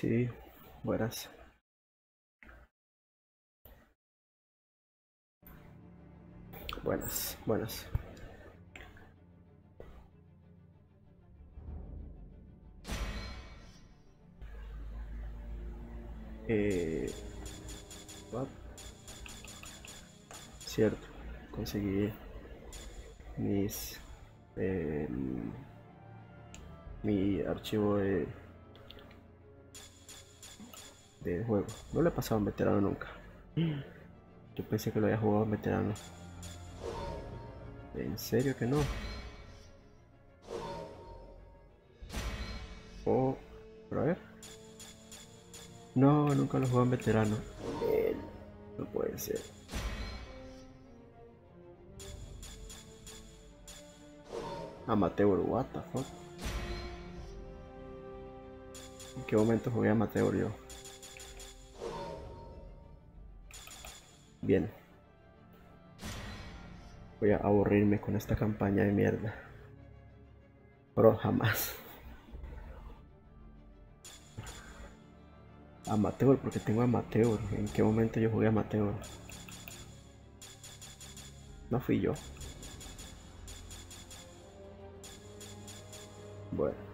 Sí, buenas. Buenas, buenas. Eh, what? Cierto, conseguí mis em, mi archivo de del juego. No le he pasado en veterano nunca. Yo pensé que lo había jugado en veterano. ¿En serio que no? Oh, pero a ver. No, nunca lo jugado en veterano. No puede ser. Amateur, what the fuck? ¿En qué momento jugué amateur yo? Bien. Voy a aburrirme con esta campaña de mierda. Pero jamás. Amateur, porque tengo amateur. ¿En qué momento yo jugué amateur? No fui yo. Bueno.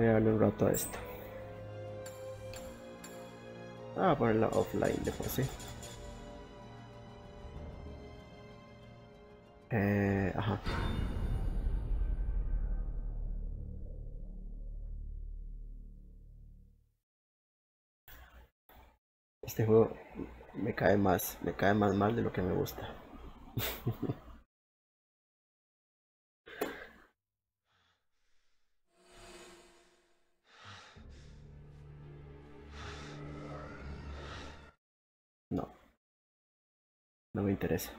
Voy a darle un rato a esto. Ah, ponerla offline de por sí. Eh, ajá. Este juego me cae más, me cae más mal de lo que me gusta. interesa.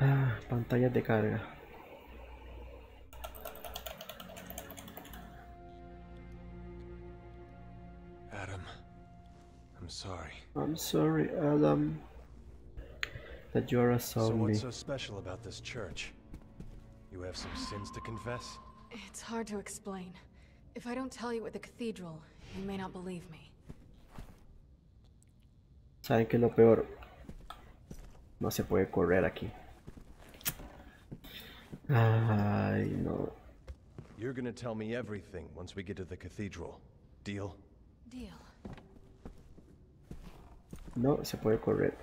Ah, pantallas de carga. Adam, I'm sorry. I'm sorry, Adam, that you are So assaulting me. what's so special about this church? You have some sins to confess? It's hard to explain. If I don't tell you at the cathedral, you may not believe me. ¿Saben qué es lo peor? No se puede correr aquí. Ay, no. You're gonna tell me everything once we get to the cathedral. Deal? Deal. No se puede correr.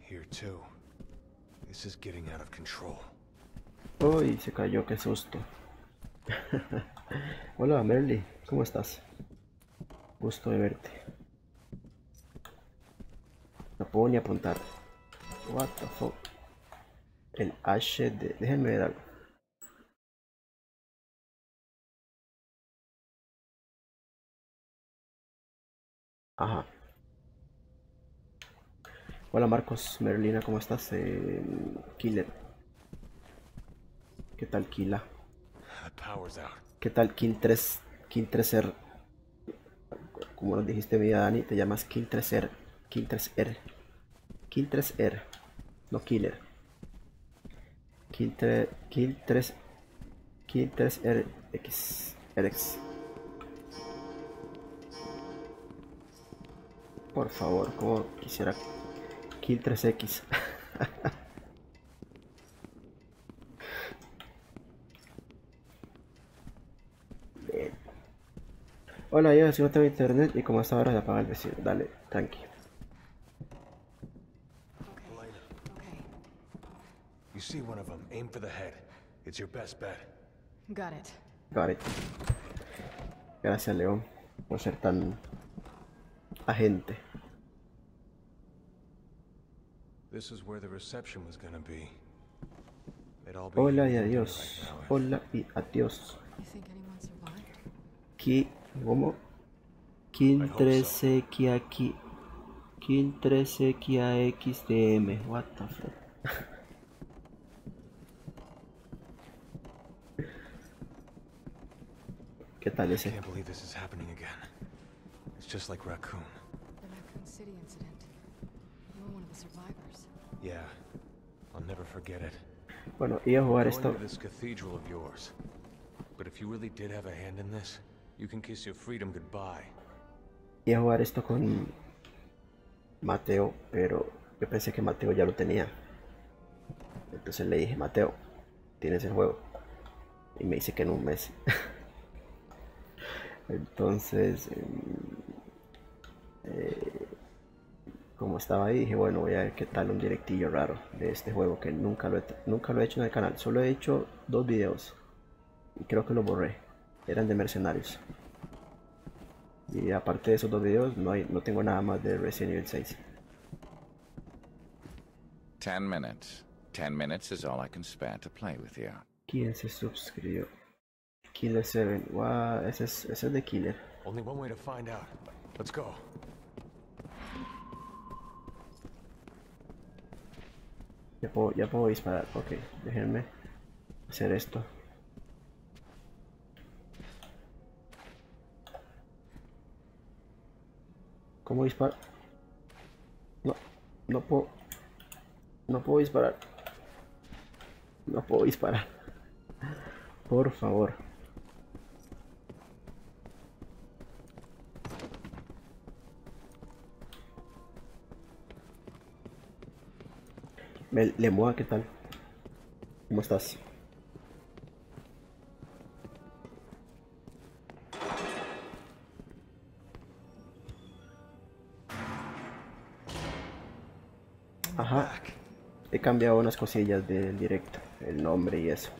Here too. This is getting out of control. Uy, se cayó, qué susto. Hola, Merly, ¿cómo estás? Gusto de verte. No puedo ni apuntar. What the fuck. El HD. Déjenme ver algo. Ajá. Hola Marcos, Merlina, ¿cómo estás? Eh, Killer. ¿Qué tal Kila? ¿Qué tal Kill 3? Kill 3R. Como nos dijiste mi Dani, te llamas Kill 3R. Kill 3R. Kill 3R. No Killer. Kill 3. Kill 3. Kill 3R. X. RX. Por favor, como quisiera Kill 3X. Bien. Hola, yo si no tengo internet y como hasta ahora se apaga el vecino. Dale, tranqui. You see one of them, aim for the head. It's your best bet. Got it. Got it. Gracias, León, por ser tan agente. Hola y adiós. Hola y adiós. Ki, ¿cómo? Kin 13 Kia Ki. 13 XDM. What the ¿Qué tal ese? I can't believe this is happening again. It's just like Raccoon. The Raccoon City incident. You one of the survivors. Bueno, iba a jugar esto. to this cathedral of yours. But if you really did have a hand in this, you can kiss your freedom goodbye. Iba a jugar esto con Mateo, pero yo pensé que Mateo ya lo tenía. Entonces le dije, Mateo, tienes el juego. Y me dice que en un mes. Entonces, em, eh, como estaba ahí, dije, bueno, voy a ver qué tal un directillo raro de este juego que nunca lo he, nunca lo he hecho en el canal. Solo he hecho dos videos y creo que los borré. Eran de mercenarios. Y aparte de esos dos videos, no, hay, no tengo nada más de Resident Evil 6. Ten minutes. Ten minutes is all I can spare to play with you. ¿Quién se suscribió? Killer 7. Wow, ese es, ese es de Killer. Only one way to find out. Let's go. Ya puedo, ya puedo disparar. Ok, déjenme hacer esto. ¿Cómo disparar? No, no puedo. No puedo disparar. No puedo disparar. Por favor. Lemoa, ¿qué tal? ¿Cómo estás? Ajá. He cambiado unas cosillas del directo, el nombre y eso.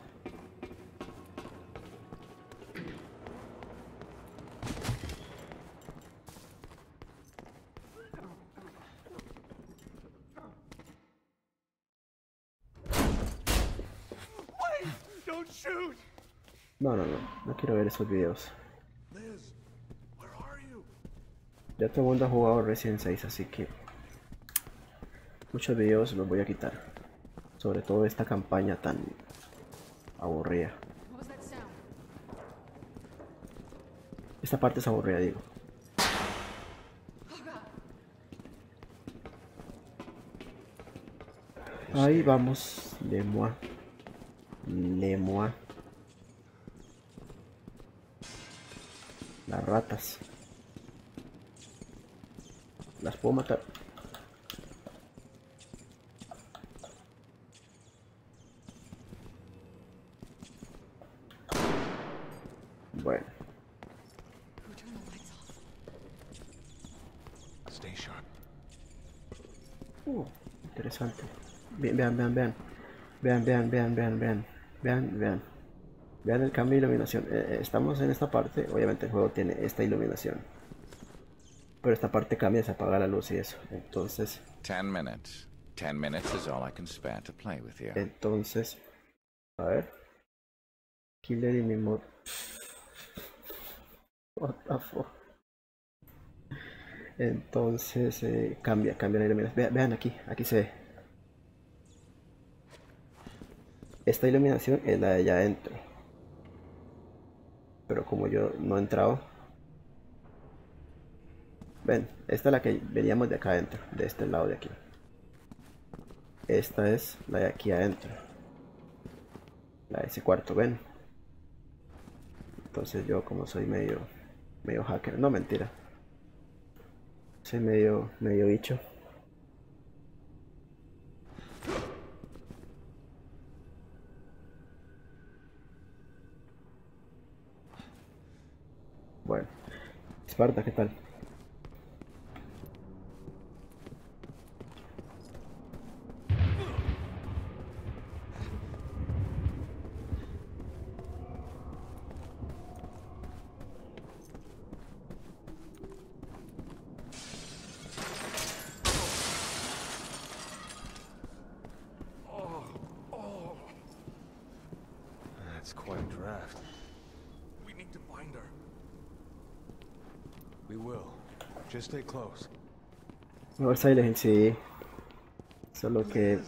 Quiero ver esos videos. Ya todo el mundo ha jugado Resident 6, así que muchos videos los voy a quitar. Sobre todo esta campaña tan aburrida. Esta parte es aburrida, digo. Ahí vamos, Lemoa. Lemoa. Las ratas. Las puedo matar. Bueno. Uh, interesante. Ve- Vean, vean, vean. Vean, vean, vean, vean, vean. Vean, vean. Vean el cambio de iluminación. Eh, eh, estamos en esta parte. Obviamente el juego tiene esta iluminación. Pero esta parte cambia, se apaga la luz y eso. Entonces, Ten minutes. Ten minutes is all I can spare to play with you. entonces. A ver. Killer y mi mod. What the fuck. Entonces eh, cambia, cambia la iluminación. Vean, vean aquí, aquí se ve. Esta iluminación es la de allá adentro. Pero como yo no he entrado. Ven, esta es la que veníamos de acá adentro, de este lado de aquí. Esta es la de aquí adentro. La de ese cuarto, ven. Entonces yo como soy medio medio hacker, no mentira. Soy medio medio bicho. Bueno, Esparta, ¿qué tal? That's quite a draft. We need to find her. We will. Just stay close. Hill, sí. Solo que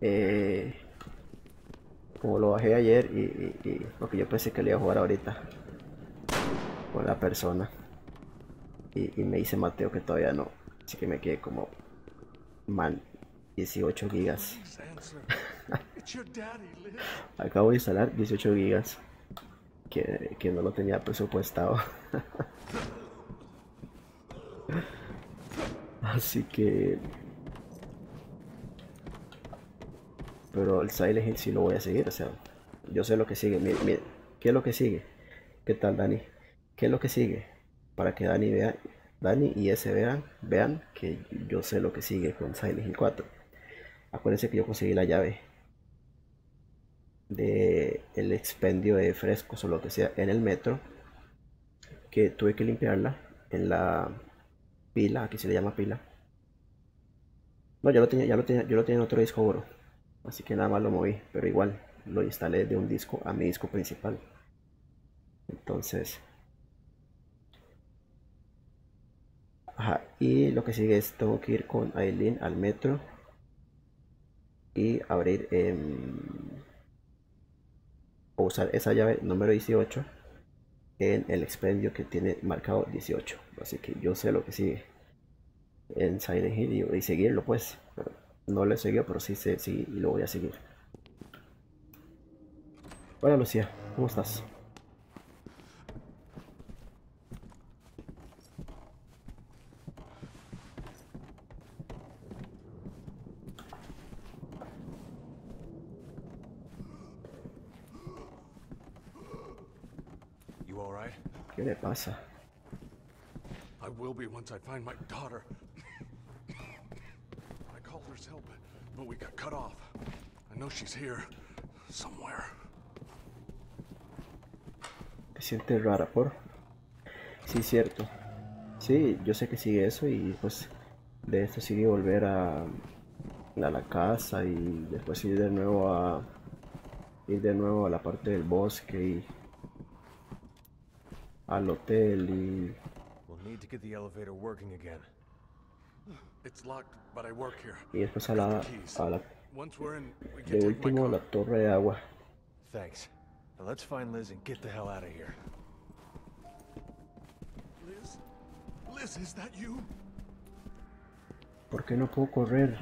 eh, como lo bajé ayer y, y, y- porque yo pensé que le iba a jugar ahorita con la persona. Y, me dice Mateo que todavía no. Así que me quedé como man 18 gigas. Acabo de instalar 18 gigas que, que no lo tenía presupuestado así que pero el Silent Hill sí lo voy a seguir o sea yo sé lo que sigue mire, mire, ¿qué es lo que sigue? ¿qué tal Dani? ¿qué es lo que sigue? para que Dani vea Dani y ese vean vean que yo sé lo que sigue con Silent Hill 4 acuérdense que yo conseguí la llave de el expendio de frescos o lo que sea en el metro que tuve que limpiarla en la pila, aquí se le llama pila. No, ya lo tenía, ya lo tenía, yo lo tenía en otro disco duro, así que nada más lo moví, pero igual lo instalé de un disco a mi disco principal. Entonces, ajá, y lo que sigue es tengo que ir con Aileen al metro y abrir o usar esa llave número 18 en el expendio que tiene marcado 18 así que yo sé lo que sigue en Silent Hill y, seguirlo pues no lo he seguido pero sí sí, y lo voy a seguir hola Lucía ¿cómo estás? ¿qué le pasa? I will be once I find my daughter. Her help, but we got cut off. I know she's here. Somewhere. te sientes rara por sí cierto sí yo sé que sigue eso y pues de esto sigue volver a, a la casa y después ir de nuevo a ir de nuevo a la parte del bosque y al hotel y We'll need to get the elevator working again. It's locked, but I work here. Y después a la, a la Once we're in, we can de último la torre de agua Thanks. Now let's find Liz and get the hell out of here. Liz? Liz, is that you? ¿por qué no puedo correr?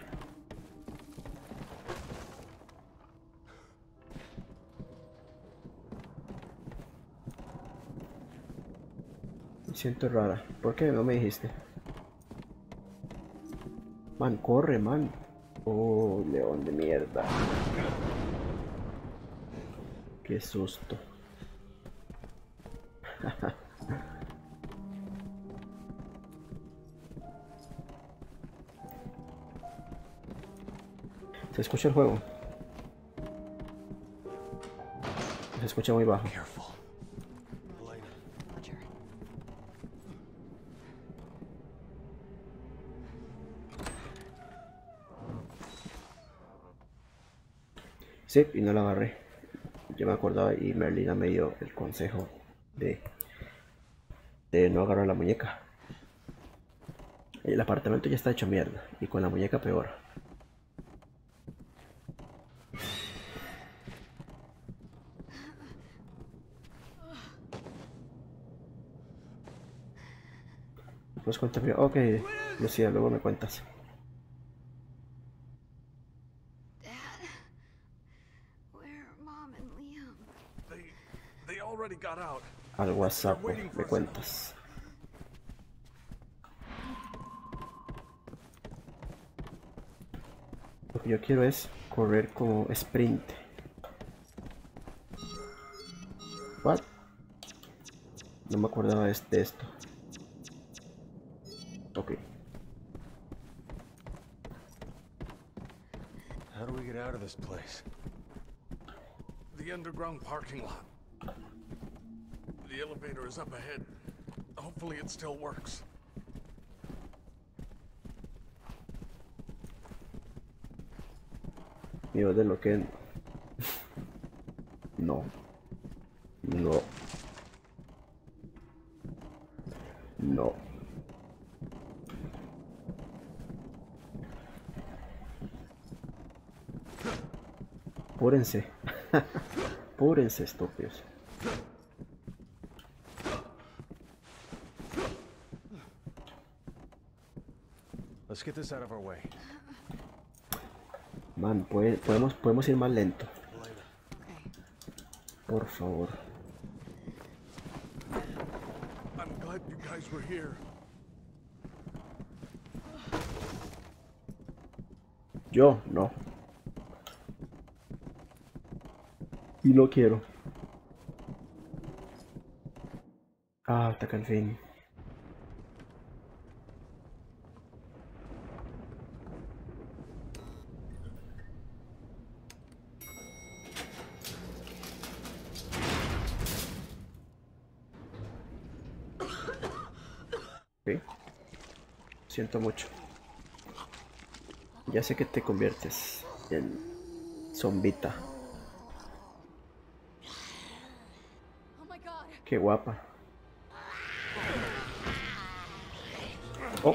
Me siento rara. ¿Por qué no me dijiste? Man, corre, man. Oh, león de mierda. Qué susto. ¿Se escucha el juego? Se escucha muy bajo. Sí, y no la agarré. Yo me acordaba y Merlina me dio el consejo de, de no agarrar la muñeca. El apartamento ya está hecho mierda y con la muñeca peor. Pues cuéntame. Ok, Lucía, luego me cuentas. WhatsApp me cuentas. Lo que yo quiero es correr como sprint. What? No me acordaba de de esto. Ok. How do we get out of this place? The underground parking lot. The elevator is up ahead. Hopefully it still works. Mío de lo que no. No. No. Apúrense. Púrense, estúpidos. Man, puede- podemos, podemos ir más lento. Por favor. I'm glad you guys were here. Yo no. Y no quiero. Ah, hasta que al fin. Siento mucho. Ya sé que te conviertes en zombita. Qué guapa. Oh.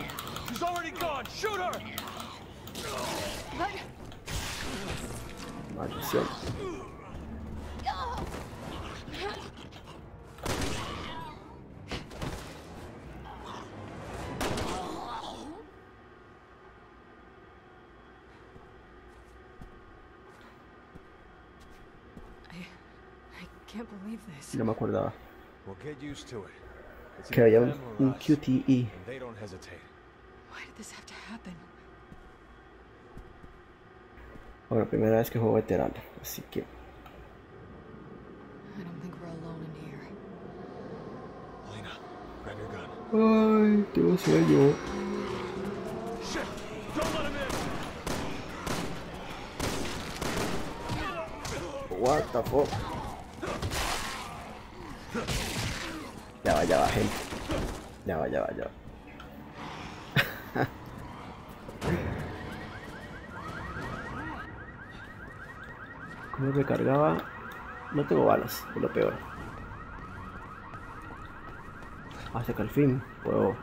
I I can't believe this. No me acordaba. Que había un, un QTE. happen? Bueno, primera vez que juego veterano. Así que. Ay, tengo sueño. What the fuck. Va, ya va, gente. Ya va, ya va, ya va. ¿Cómo recargaba? No tengo balas, es lo peor. Hasta que al fin puedo.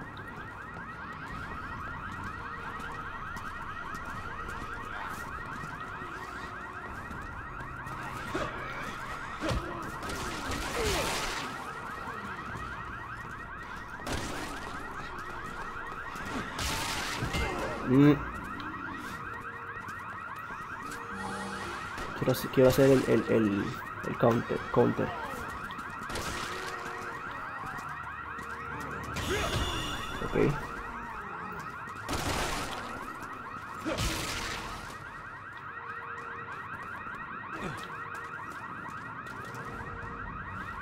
Mm. Quiero, hacer- quiero hacer el, el, el, el counter, counter. Ok.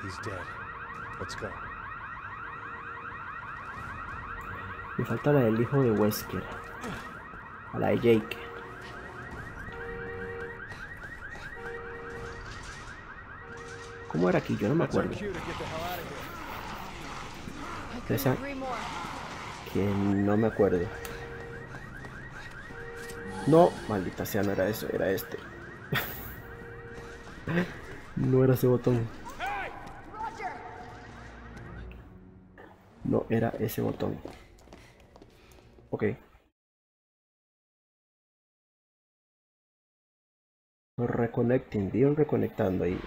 He's dead. Let's go. Me falta la del hijo de Wesker. A la de Jake. ¿Cómo era aquí? Yo no me acuerdo. Esa-. Que no me acuerdo. No, maldita sea, no era eso, era este. no era ese botón. No era ese botón. Ok. Reconnecting, vi un reconectando ahí.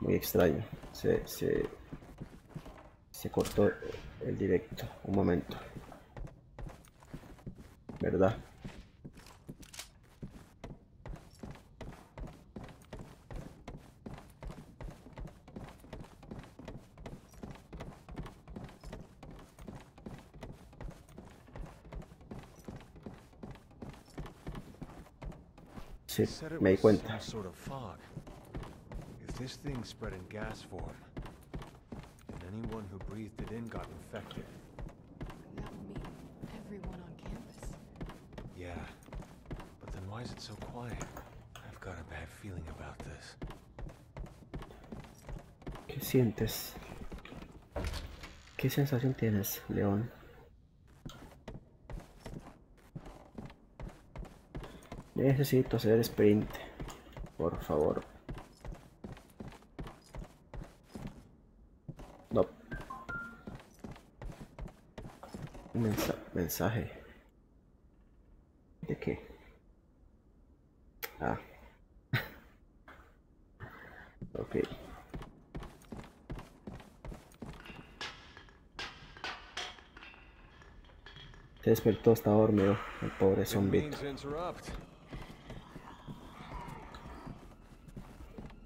Muy extraño. Se, se, se cortó el directo. Un momento. ¿Verdad? Sí, me di cuenta. This thing spread in gas form, And anyone who breathed it in got infected. That would mean everyone on campus. Yeah. But then why is it so quiet? I've got a bad feeling about this. ¿Qué sientes? ¿Qué sensación tienes, León? Necesito hacer sprint. Por favor. Mensaje. ¿De qué? Ah. Ok. Se despertó, estaba dormido, el pobre zombie.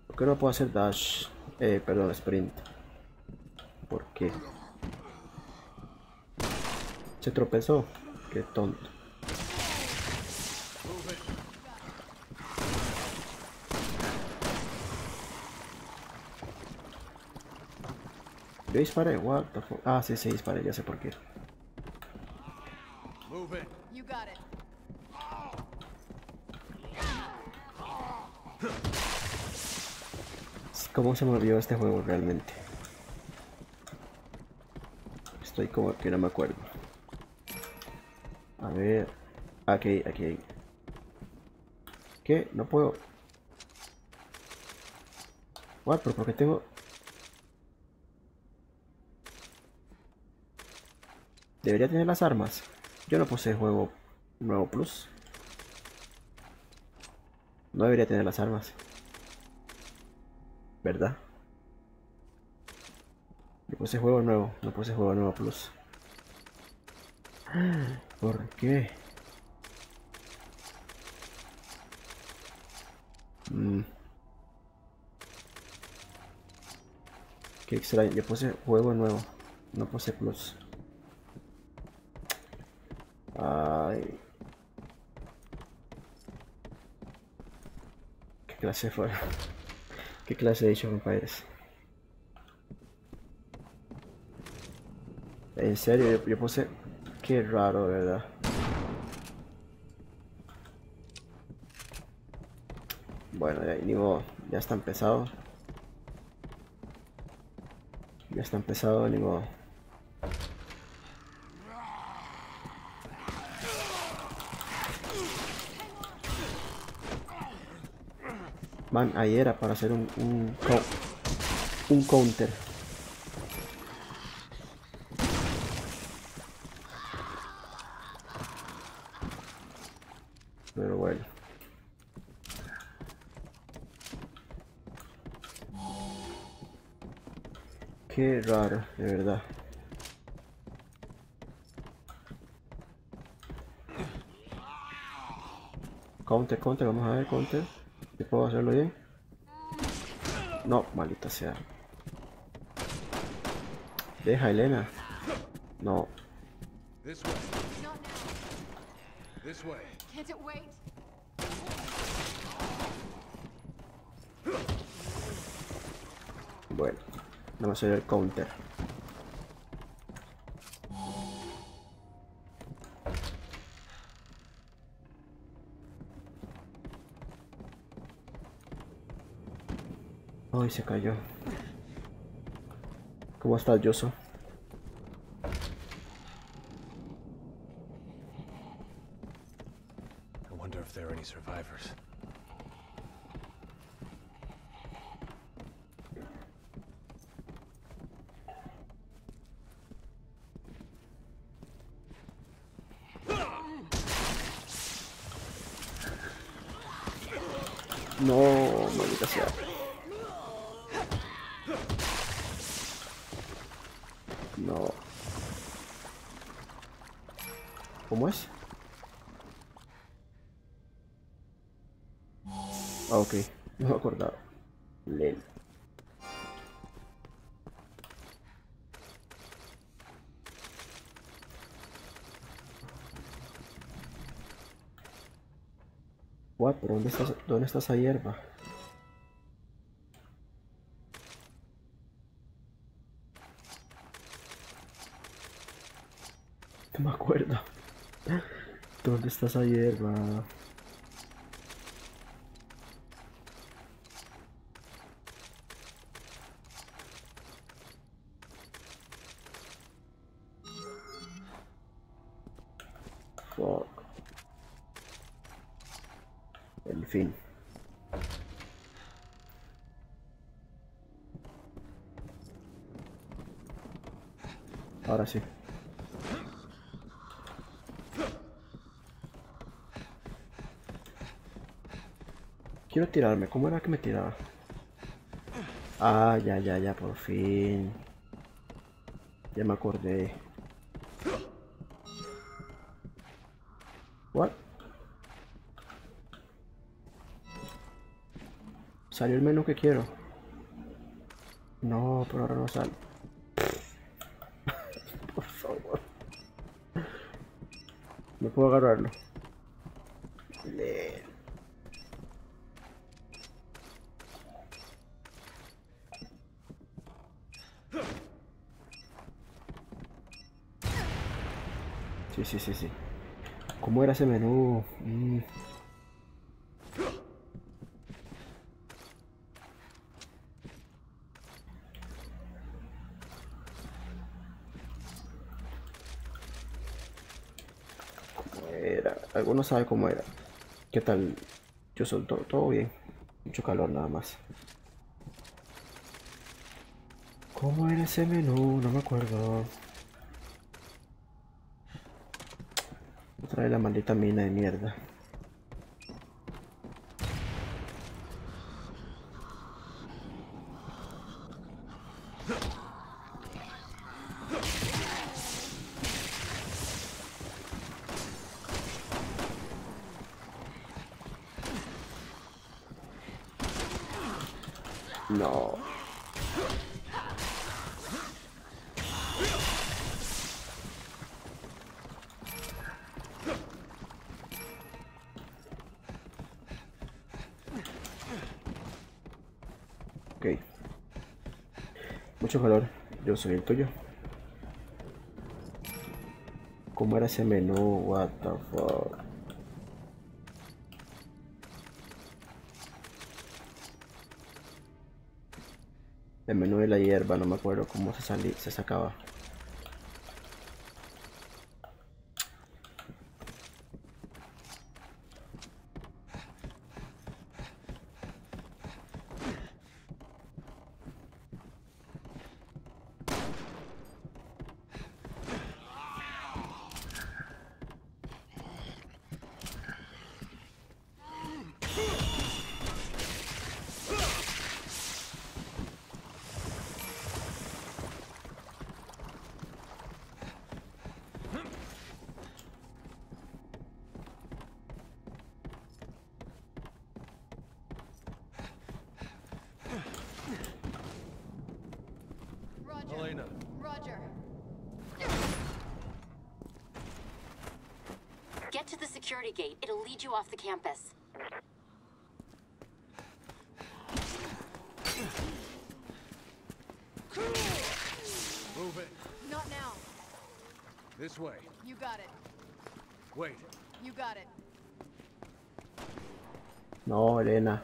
¿Por qué no puedo hacer dash? Eh, perdón, sprint. ¿Por qué? Se tropezó. Qué tonto. Yo disparé, what the fuck? Ah, sí, sí, disparé, ya sé por qué. ¿Cómo se me olvidó este juego realmente? Estoy como que no me acuerdo. Aquí, aquí. ¿Qué? No puedo. What? ¿Pero por qué tengo...? Debería tener las armas. Yo no posee juego nuevo plus. No debería tener las armas. ¿Verdad? Yo puse juego nuevo, no puse juego nuevo plus. ¿Por qué? Mm. Qué extraño, yo puse juego nuevo, no puse plus. Ay. ¿Qué clase fue? ¿Qué clase de of Empires? En serio, yo, yo puse... Qué raro, ¿verdad? Bueno, ya, modo, ya está empezado. Ya está empezado, modo. Man, ahí era para hacer un, un, un counter. Raro, de verdad. Counter, counter, vamos a ver, counter. ¿Yo puedo hacerlo bien? No, maldita sea. Deja, Elena. No. This way. This way. Can't it wait? Bueno, hacer el counter. Ay, se cayó. ¿Cómo estás, Yoso? I wonder if there are any survivors. ¿Pero dónde estás, dónde está esa hierba? No me acuerdo. ¿Dónde está esa hierba? Fuck. En Ahora sí. Quiero tirarme. ¿Cómo era que me tiraba? Ah, ya, ya, ya, por fin. Ya me acordé. Salió el menú que quiero. No, pero ahora no sale. Por favor. No puedo agarrarlo. Sí, sí, sí, sí. ¿Cómo era ese menú? Mm. ¿Cómo Alguno sabe cómo era. ¿Qué tal? Yo soy todo, todo bien. Mucho calor nada más. ¿Cómo era ese menú? No me acuerdo. Otra vez la maldita mina de mierda. Soy el tuyo. ¿Cómo era ese menú? What the fuck? El menú de la hierba, no me acuerdo cómo se salía, se sacaba. This way. You got it. Wait. You got it. No, Elena.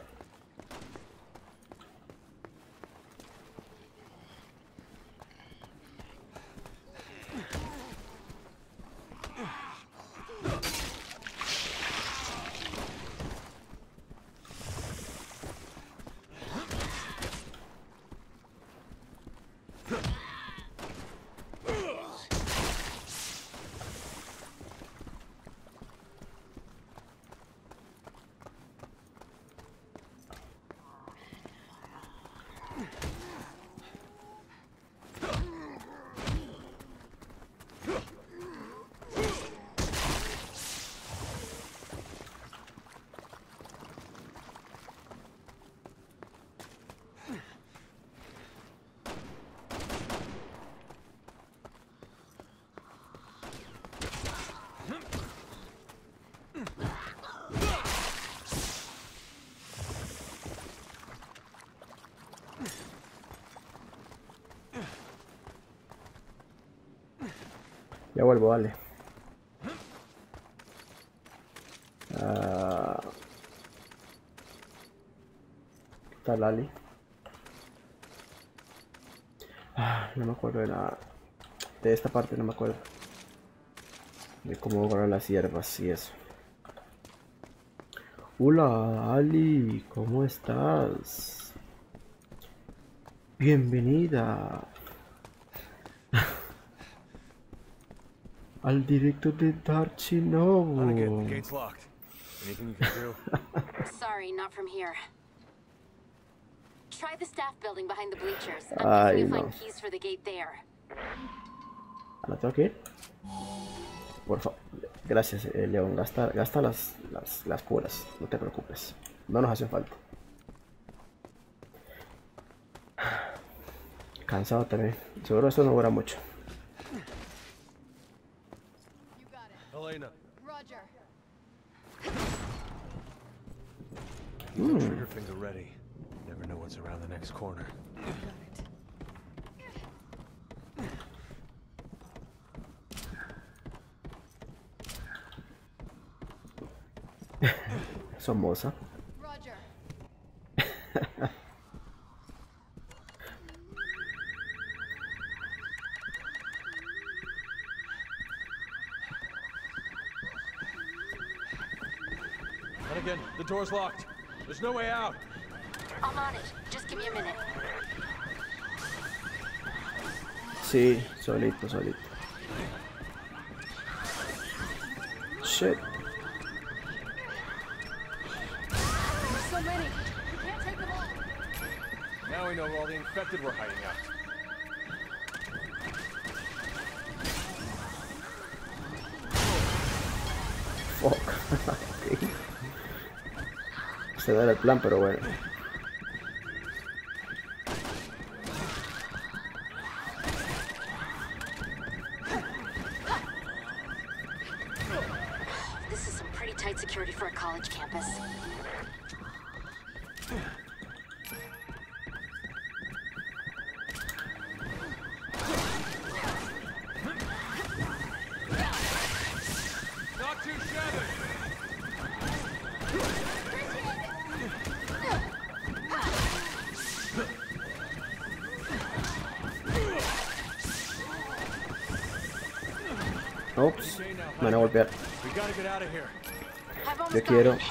Ya vuelvo, vale. Ah, ¿Qué tal, Ali? Ah, no me acuerdo de nada. De esta parte no me acuerdo. De cómo agarrar las hierbas y eso. Hola, Ali, ¿cómo estás? Bienvenida. Al directo de Darcy Hunnigan, the Noble. gate's locked. Anything you can do? Sorry, not from here. Try the staff building behind the bleachers. I'm Ay, no. find keys for the gate there. ¿La tengo que ir? Por favor. Gracias, eh, León. Gasta, gasta las, las, las curas. No te preocupes. No nos hacen falta. Cansado también. Seguro esto no dura mucho. Door's locked. There's no way out. I'm on it. Just give me a minute. Sí, solito, solito. Shit. There's so many. We can't take them all. Now we know where all the infected were hiding out. Fuck. Ok. Se da el plan, pero bueno. This is some pretty tight security for a college campus. Not too shabby. Ups. Me van a golpear. We gotta get out of here. I've almost Yo got quiero-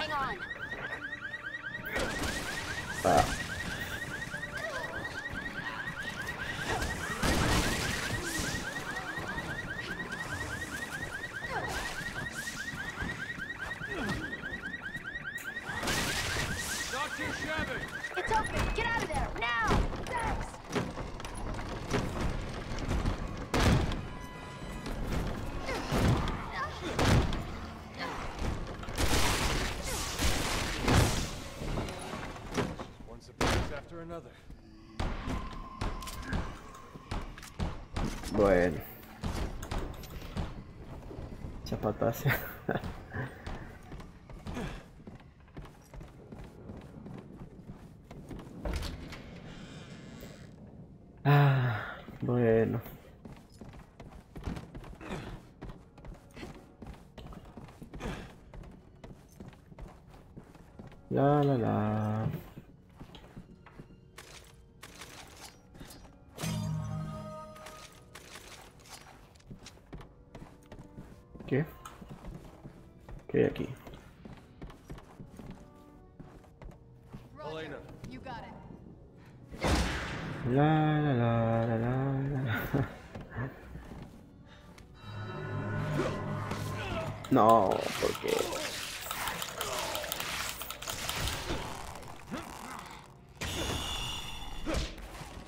No, porque.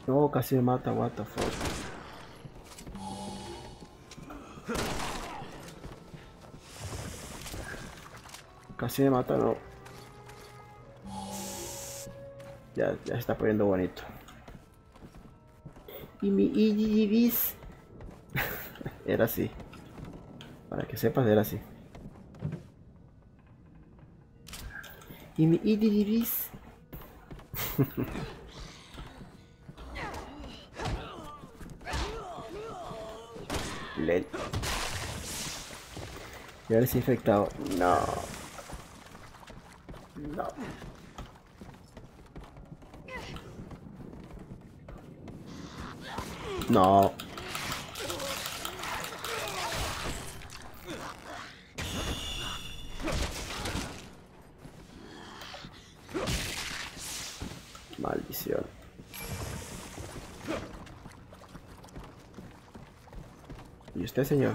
No, casi me mata, what the fuck. Casi me mata, no. Ya, ya está poniendo bonito. Y mi IGGBs. era así. Para que sepas, era así. Y mi IGGBs. Lel. Y ahora sí infectado. No. No. No. Maldición. ¿Y usted, señor?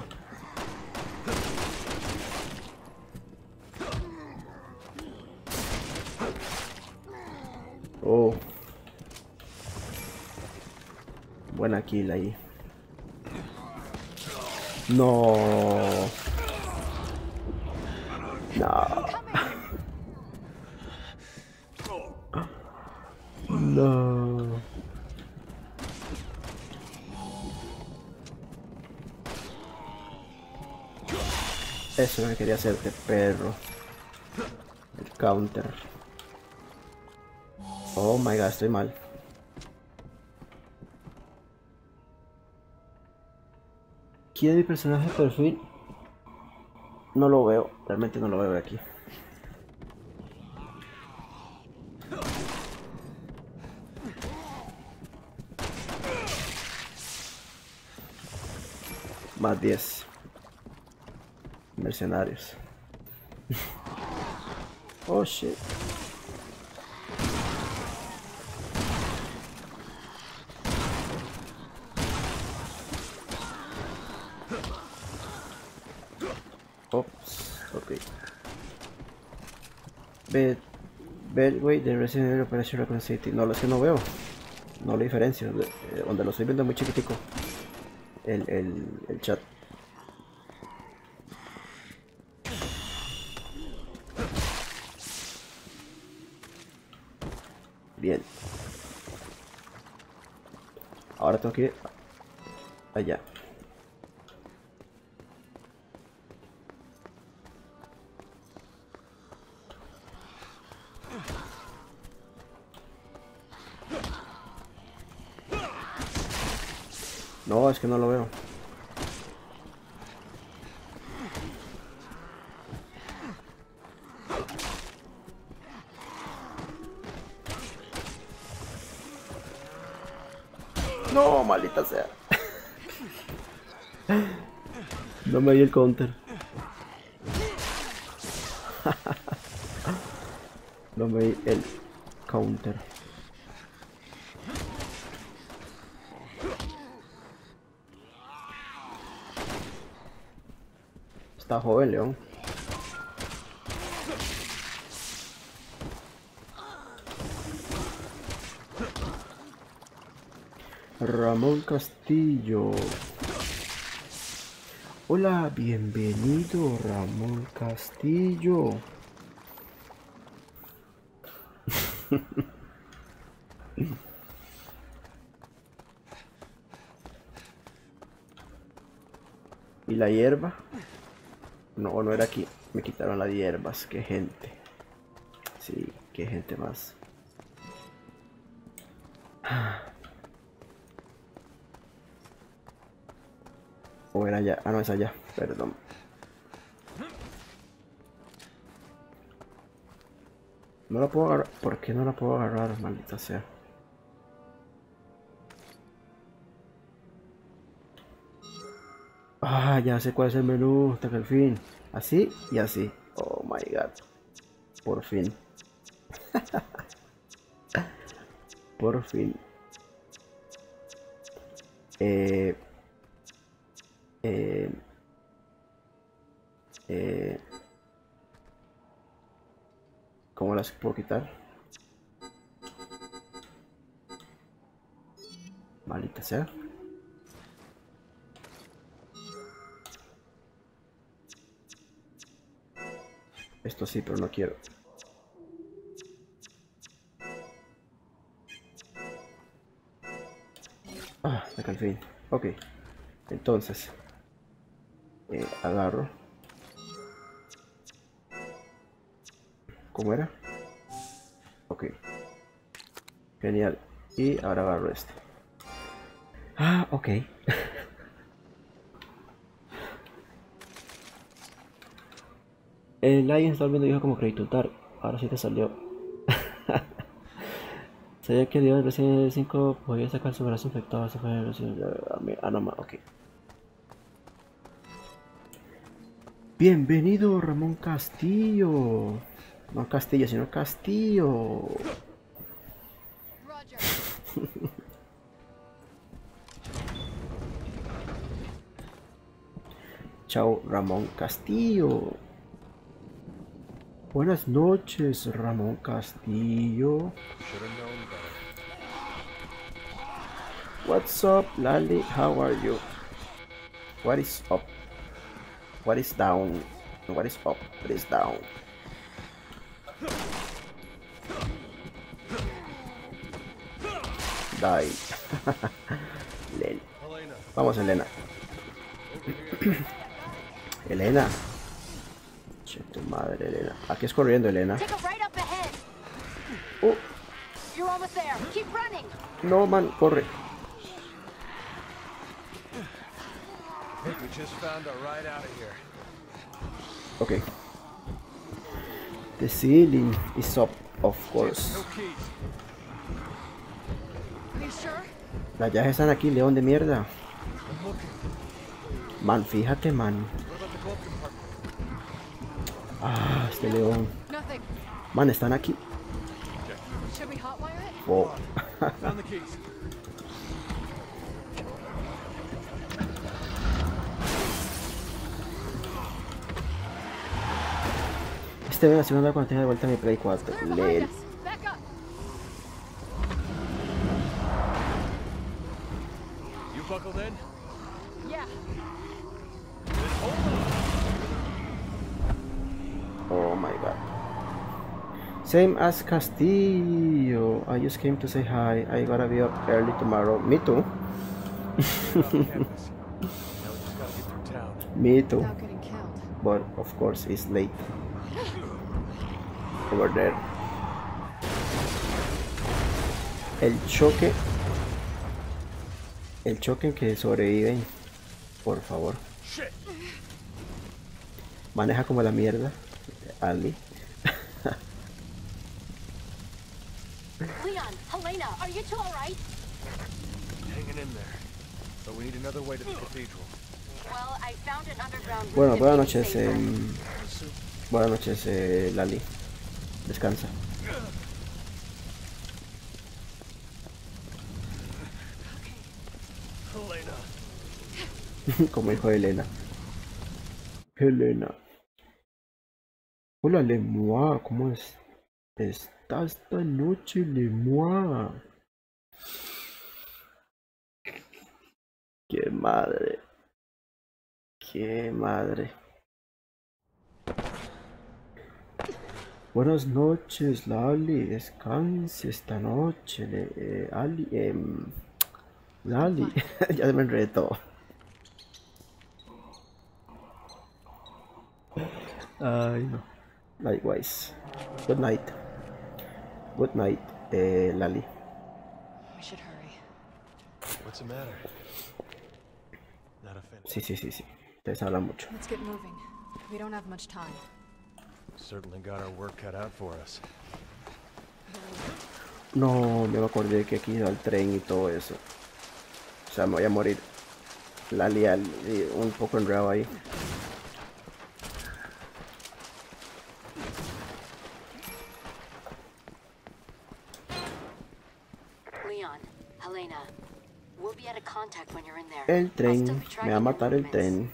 Oh. Buena kill ahí. No. Eso es lo que quería hacerte, perro. El counter. Oh my god, estoy mal. ¿Quién es mi personaje perfil? No lo veo, realmente no lo veo de aquí. Más 10. Mercenarios. oh shit. Ops, ok. Ve, ve el güey de Resident Evil Operation Raccoon City. No, es que no veo. No lo diferencio. de- eh, donde lo estoy viendo muy chiquitico. El, el, el chat. Bien. Ahora tengo que ir allá. No, es que no lo veo. No me di el counter. No me di el counter. Está joven, León. Ramón Castillo. Hola, bienvenido Ramón Castillo. ¿Y la hierba? No, no era aquí. Me quitaron las hierbas. Qué gente. Sí, qué gente más. O era allá. Ah, no, es allá. Perdón. No la puedo agarrar. ¿Por qué no la puedo agarrar, maldita sea? Ah, ya sé cuál es el menú. Hasta que el fin. Así y así. Oh my god. Por fin. Por fin. Eh, eh, eh, ¿Cómo las puedo quitar? Maldita sea. Esto sí, pero no quiero. Ah, acá al fin. Ok. Entonces. Eh, agarro. ¿Cómo era? Ok. Genial. Y ahora agarro este. Ah, ok. El Lion está viendo dijo como crédito Dark. Ahora sí te salió. Sabía que Dios recién el 5 podía sacar su brazo infectado. Se fue Ah, no ok. Bienvenido Ramón Castillo. No Castillo, sino Castillo. Chao Ramón Castillo. Buenas noches Ramón Castillo. What's up, Lali? How are you? What is up? What is down? What is up? What is down? Die. Vamos, Elena. Elena. Che, tu madre, Elena. Aquí es corriendo, Elena. Oh, no, man, corre. we just found a ride out of here. Okay. The ceiling is up, of course. Las llaves están aquí, león de mierda. Man, fíjate, man. What about the glove compartment? Ah, este león. Man, están aquí. Oh. Found the keys. Este ve la segunda cuando tenga de vuelta mi Play 4. Lel. us. Back up. You buckled in? Yeah. Oh my god. Same as Castillo. I just came to say hi. I gotta be up early tomorrow. Me too. Campus. now we just gotta get through town. Me too. Without getting killed. But of course it's late. Over there. El choque. El choque en que sobreviven. Por favor. Maneja como la mierda. Ali. Leon, Helena, are you two all right? Hanging in there. But we need another way to the cathedral. Well, I found an underground Bueno, buenas noches. em, buenas noches, eh, Lali. Descansa. Como dijo Elena. Helena. Hola, Lemois, ¿cómo es? Está esta noche, Lemois. Qué madre. Qué madre. Buenas noches, Lali. Descanse esta noche. Eh, Ali, em, Lali. ya me enredé todo. Ay, no. Likewise. Good night. Good night, eh, Lali. We should hurry. What's the matter? Not a fan. Sí, sí, sí, sí. Ustedes hablan mucho. Let's get moving. We don't have much time. No, yo me acordé que aquí iba el tren y todo eso. O sea, me voy a morir. Al- y un poco enredado ahí. Leon, Helena, we'll be out of contact when you're in there. El tren, me va a matar el tren.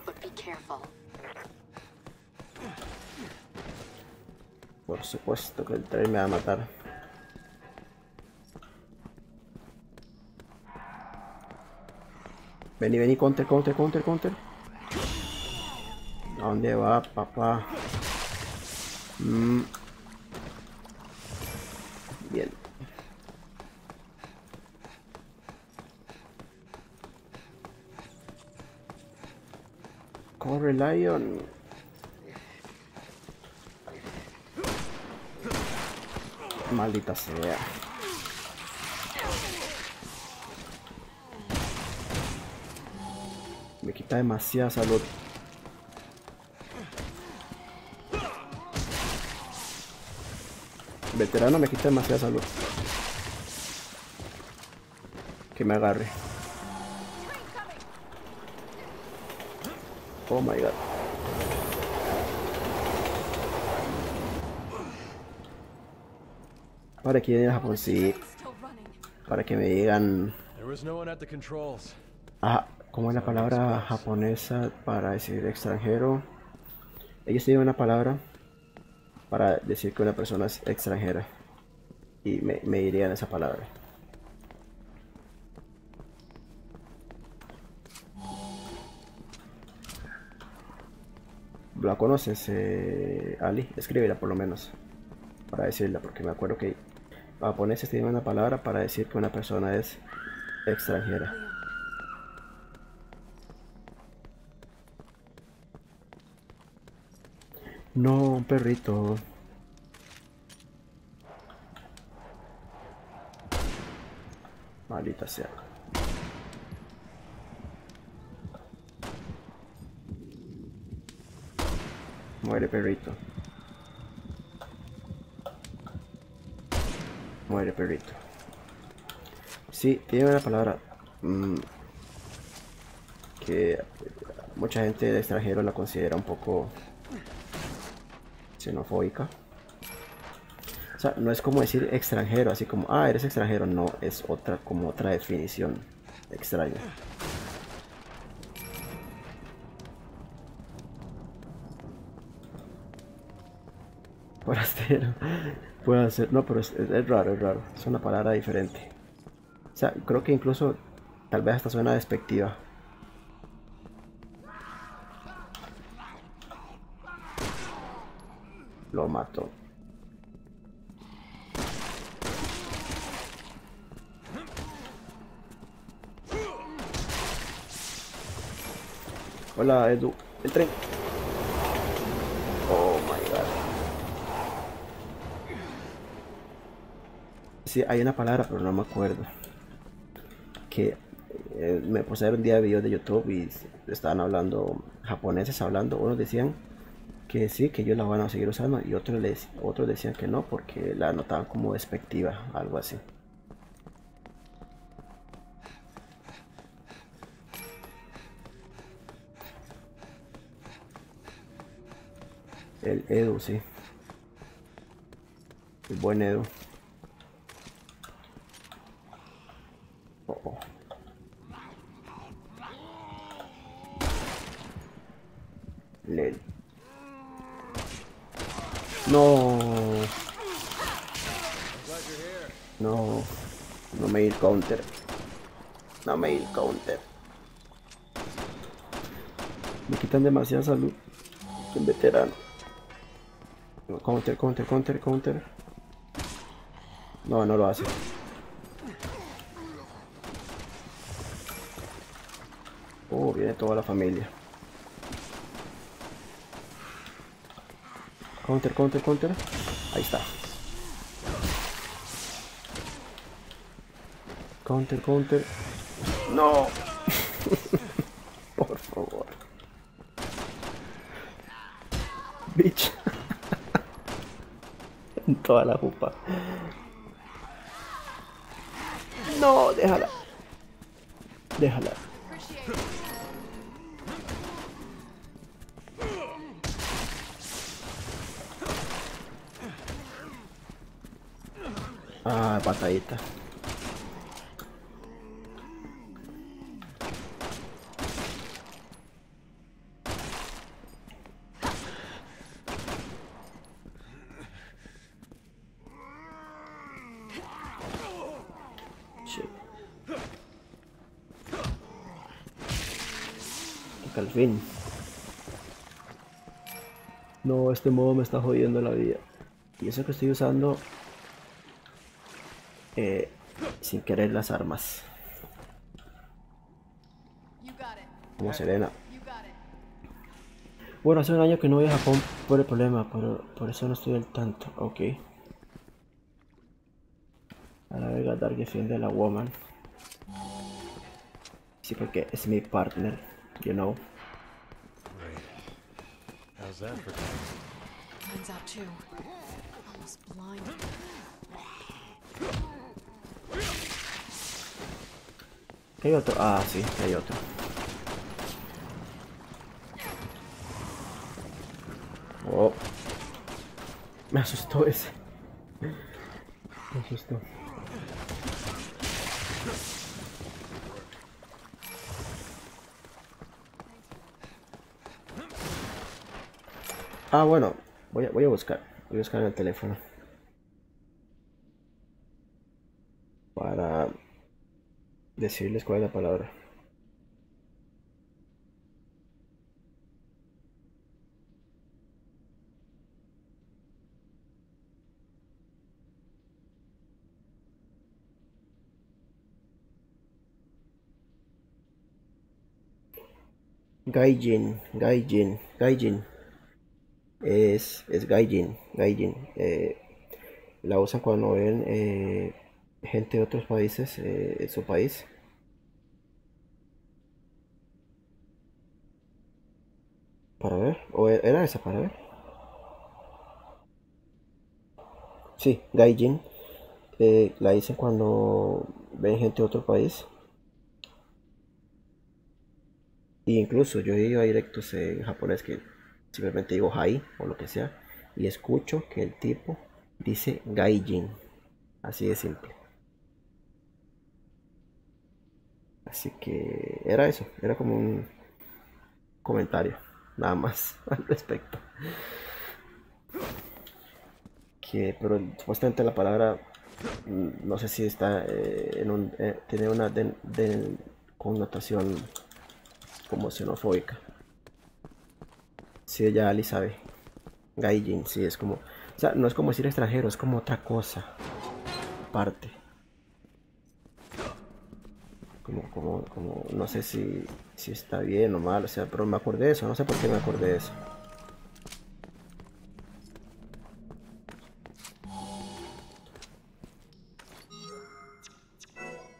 Por supuesto que el tren me va a matar. Vení, vení, counter, counter, counter, counter. ¿A dónde va, papá? Mm. Bien. Corre, Lion. Maldita sea. Me quita demasiada salud. Veterano me quita demasiada salud. Que me agarre. Oh my god. Para que viene Japón, sí. Para que me digan. Ah, ¿cómo es la palabra japonesa para decir extranjero? Ellos tienen una palabra para decir que una persona es extranjera. Y me, me dirían esa palabra. la conoces, eh, Ali, escríbela por lo menos. Para decirla, porque me acuerdo que japoneses tienen una palabra para decir que una persona es extranjera. No, un perrito. Maldita sea. Muere perrito. Muere perrito. Sí, tiene una palabra mm, que mucha gente de extranjero la considera un poco xenofóbica. O sea, no es como decir extranjero, así como, ah, eres extranjero. No, es otra, como otra definición extraña. Forastero. Puede ser, no, pero es, es raro, es raro. Es una palabra diferente. O sea, creo que incluso tal vez hasta suena despectiva. Lo mató. Hola, Edu. El tren. Oh my god. Sí, hay una palabra, pero no me acuerdo. Que eh, me puse un día de videos de YouTube y estaban hablando, japoneses hablando. Unos decían que sí, que ellos la van a seguir usando y otros, les, otros decían que no porque la notaban como despectiva, algo así. El Edu, sí. El buen Edu. Oh, oh. Lel. No. No. No me ir counter. No me ir counter. Me quitan demasiada salud. Un veterano. Counter, counter, counter, counter. No, no lo hace. Oh, viene toda la familia. Counter, counter, counter. Ahí está. Counter, counter. No. Por favor. Bitch. En toda la jupa. No, déjala. Déjala. Ah, patadita. Al fin. No, este modo me está jodiendo la vida. Y eso que estoy usando eh, sin querer las armas. You got it. Como Serena. Bueno, hace un año que no voy a Japón por el problema, pero por eso no estoy al tanto. Ok. A la verga, Dark defiende a la woman. Sí, porque es mi partner, you know. How's that for ¿Qué hay otro? Ah, sí, hay otro. Oh. Me asustó ese. Me asustó. Ah, bueno, voy a, voy a buscar. Voy a buscar en el teléfono. decirles cuál es la palabra. Gaijin, Gaijin, Gaijin. Es, es Gaijin, Gaijin. Eh, la usan cuando ven eh, gente de otros países eh, en su país. Para ver, o e- era esa para ver. Sí, Gaijin. eh, la dicen cuando ven gente de otro país. Y incluso yo he ido a directos en japonés que simplemente digo hai o lo que sea y escucho que el tipo dice gaijin. Así de simple. Así que era eso, era como un comentario, nada más al respecto. Que, pero supuestamente la palabra, mm, no sé si está eh, en un, eh, tiene una connotación como xenofóbica. Sí, ya Ali sabe. Gaijin, sí, es como. O sea, no es como decir extranjero, es como otra cosa. Aparte. Como, como, como, no sé si, si está bien o mal, o sea, pero me acordé de eso, no sé por qué me acordé de eso.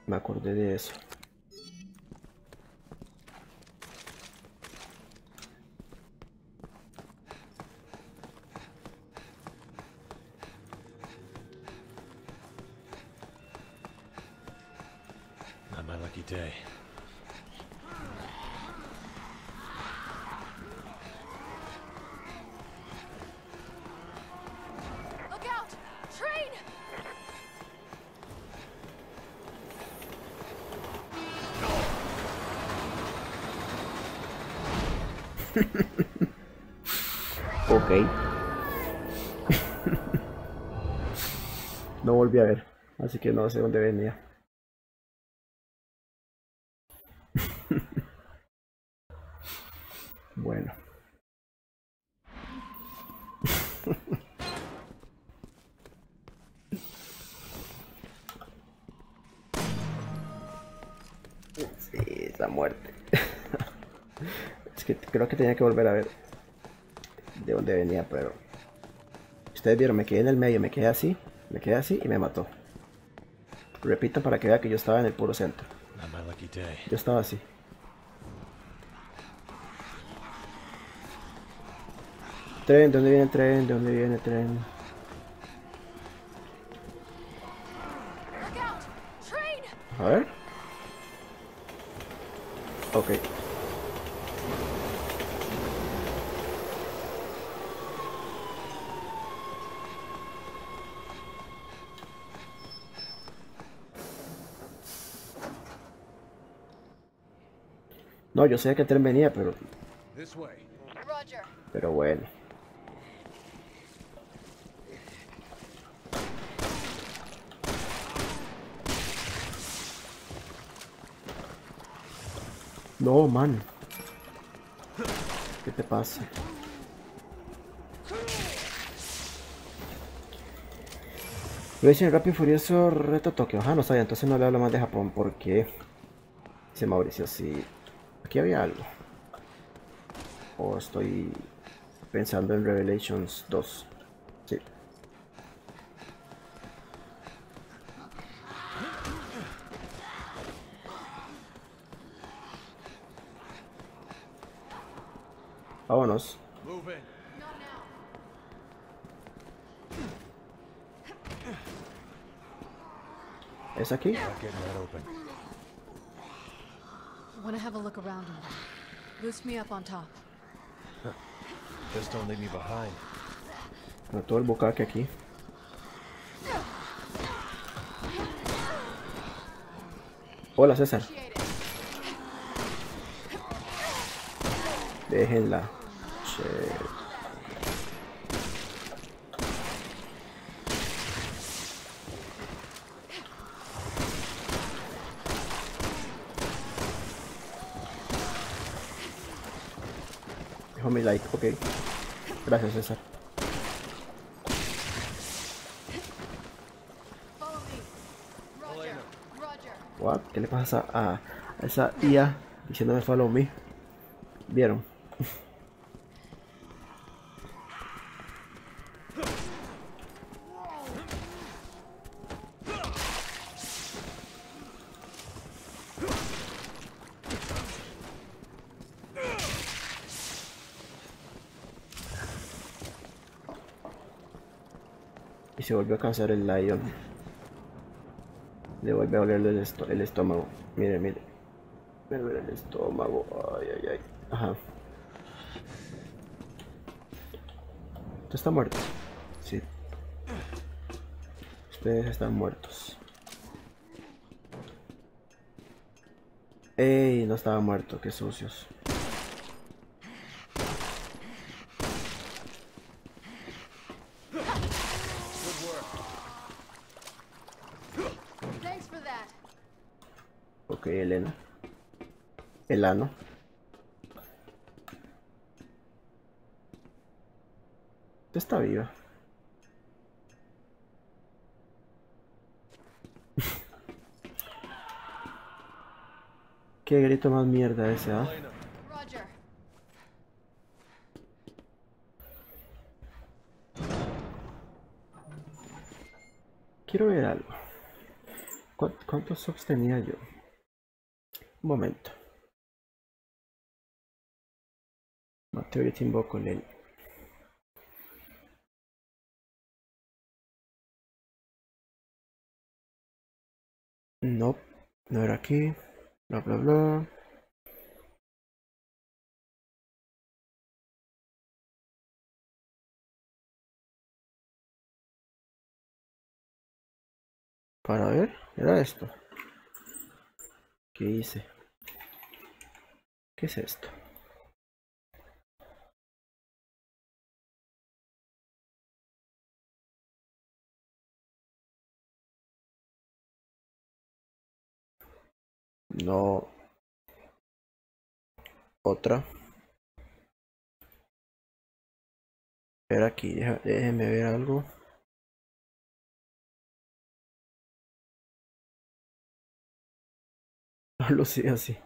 Me acordé de eso. Que no sé dónde venía. bueno. Sí, es la muerte. es que creo que tenía que volver a ver de dónde venía, pero ustedes vieron, me quedé en el medio, me quedé así, me quedé así y me mató. Repito para que vea que yo estaba en el puro centro. Yo estaba así. Tren, ¿de dónde viene el tren? ¿De dónde viene el tren? A ver. Ok. No, yo sé que el tren venía, pero, This way. Roger. pero bueno. No, man. ¿Qué te pasa? Racing Rápido y Furioso Reto Tokio. Ajá, no sabía, entonces no le hablo más de Japón porque... Dice Mauricio, sí. Aquí había algo. O estoy pensando en Revelations 2. Sí. Vámonos. ¿Es aquí? Not getting that open. Want to have a look around a little. Boost me up on top. Just don't leave me behind. Con todo el bucaque aquí. Hola César. Déjenla. Che. Dejo mi like, ok. Gracias César. What? ¿Qué le pasa a, a esa IA diciéndome follow me? ¿Vieron? Volvió a cansar el Lion. Le vuelve a oler el, esto- el estómago. Mire, mire. Me duele el estómago. Ay, ay, ay. Ajá. ¿Tú estás muerto? Sí. Ustedes están muertos. Ey, no estaba muerto, qué sucios. Thanks for that. Ok, Elena. Elano. Tú está viva. Qué grito más mierda ese, ¿ah? Quiero ver algo. ¿Cuán- ¿Cuántos subs tenía yo? Un momento. Mateo y Timbo con él. No era aquí. Bla bla bla. Para ver, era esto. ¿Qué hice? ¿Qué es esto? No. Otra. Ver aquí, déjeme ver algo. Lucía así.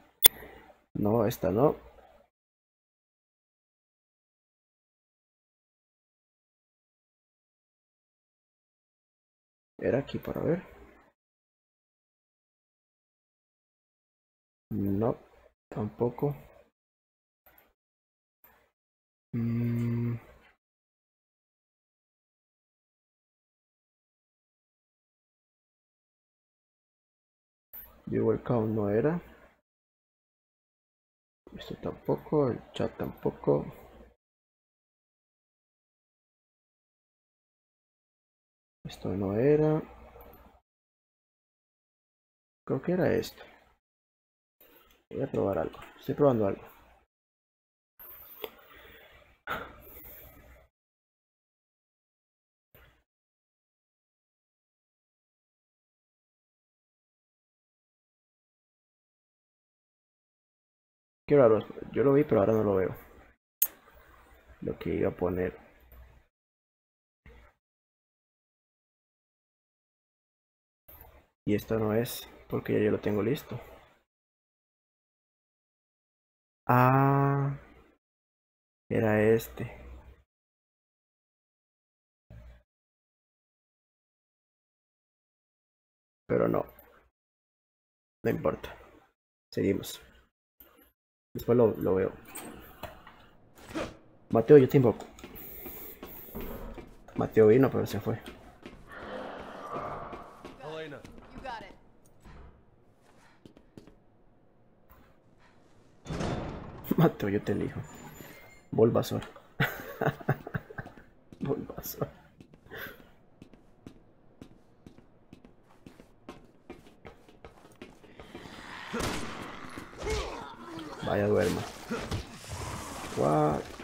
No, esta no. Era aquí para ver. No, tampoco. Mm. Count no era. Esto tampoco, el chat tampoco. Esto no era. Creo que era esto. Voy a probar algo. Estoy probando algo. Qué raro. Yo lo vi, pero ahora no lo veo. Lo que iba a poner. Y esto no es, porque ya yo lo tengo listo. Ah, era este. Pero no. No importa. Seguimos. Después lo, veo. Mateo, yo te invoco. Mateo vino, pero se fue. Helena, You got it. Mateo, yo te elijo. Bulbasaur. Bulbasaur. Vaya duerma. What?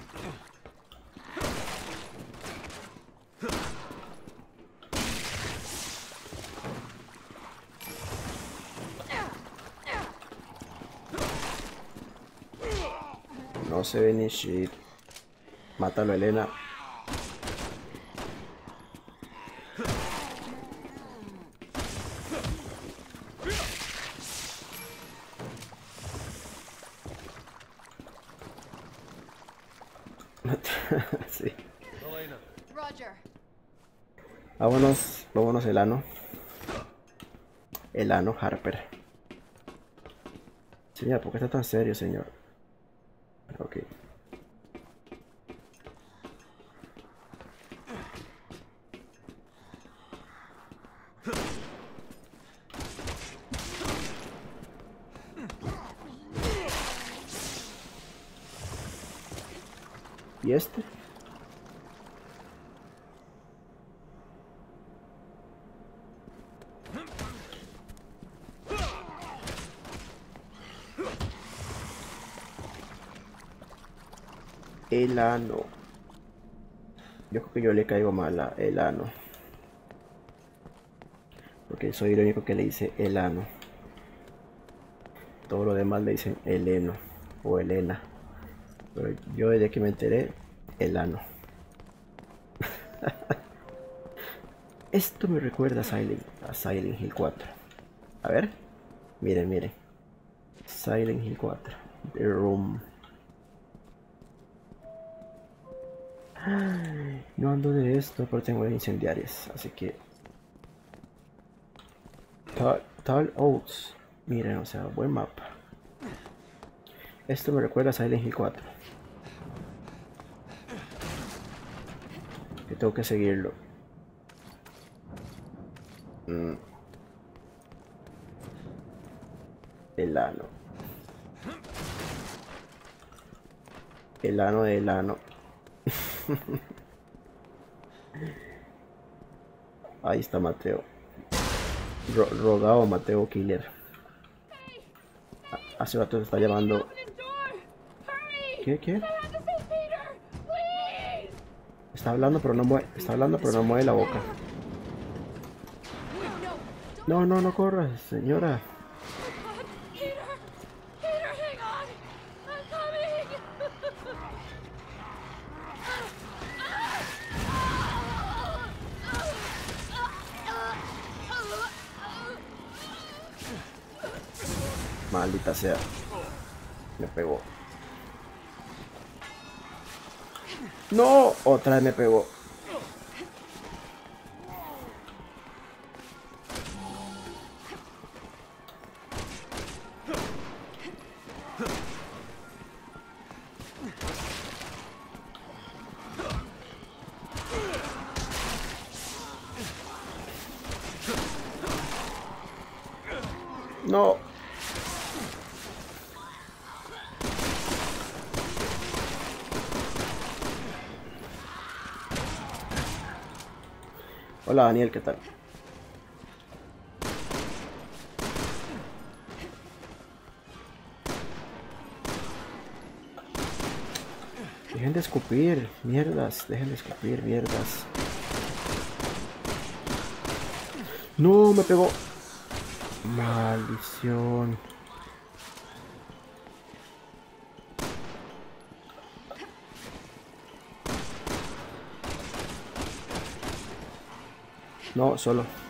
No se ve ni shit. Mátalo, Elena. sí. Elena, Roger. Vámonos, vámonos el ano. El ano Harper. Señor, ¿por qué está tan serio, señor? Ok. ¿Y este? El ano. Yo creo que yo le caigo mal a el ano. Porque soy el único que le dice el ano. Todo lo demás le dicen Eleno o Elena. Pero yo desde que me enteré, el ano. Esto me recuerda a Silent, a Silent Hill 4. A ver. Miren, miren. Silent Hill 4. The Room. No ando de esto, pero tengo incendiarias, así que... Tal, Tal Oats. Miren, o sea, buen mapa. Esto me recuerda a Silent Hill 4. Que tengo que seguirlo. Mm. El ano. El ano del ano. Ahí está Mateo. Ro- rogado Mateo Killer. Hace rato se está llamando. ¿Qué? ¿Qué? Está hablando pero no mueve. Está hablando pero no mueve la boca. No, no, no corras, señora. Sea. Me pegó. No, otra vez me pegó. Daniel, ¿qué tal? Dejen de escupir, mierdas, dejen de escupir, mierdas. No, me pegó. Maldición. No, solo.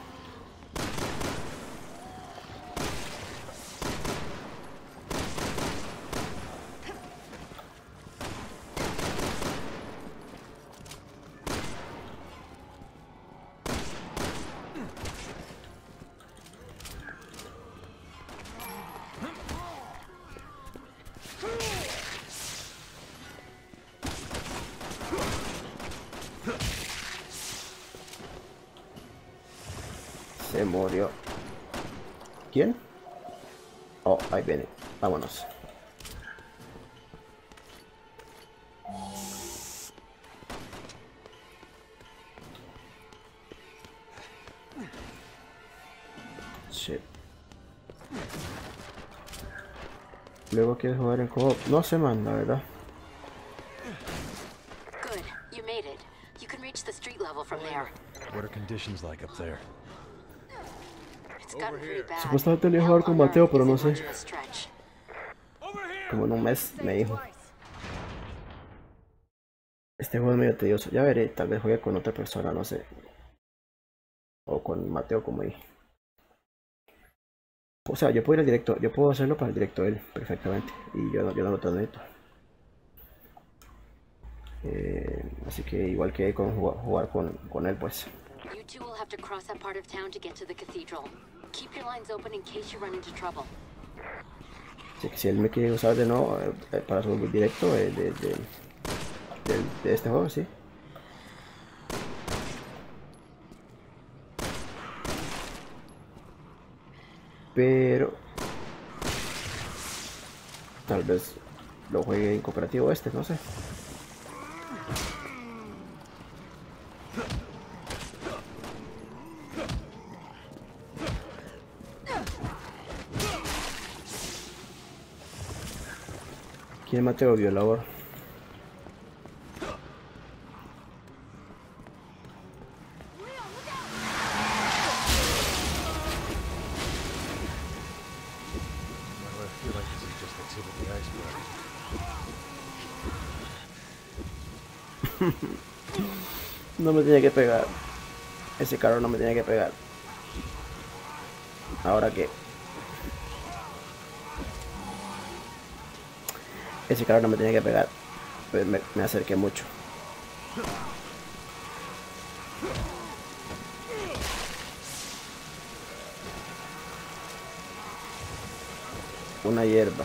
Luego quieres jugar en co No se manda, ¿verdad? Good. You made it. You can reach the street level from there. what are conditions like up there? It's gotten pretty bad. Supuestamente le iba a Now jugar con Mateo, pero no sé. Como en un mes me dijo. Este juego es medio tedioso. Ya veré, tal vez juegue con otra persona, no sé. O con Mateo como dije. O sea, yo puedo ir al directo, yo puedo hacerlo para el directo de él, perfectamente. Y yo, no- yo lo transmito. Eh, así que igual que con jugar, jugar con, con él, pues. You two will have to cross that part of town to get to the cathedral. Keep your lines open in case you run into trouble. Así que si él me quiere usar de nuevo eh, para su directo eh, de, de este juego, sí. Pero tal vez lo juegue en cooperativo este, no sé. ¿Quién Mateo violador? No me tiene que pegar. Ese carro no me tiene que pegar. Ahora que. Ese carro no me tiene que pegar. Pues me, acerqué mucho. Una hierba.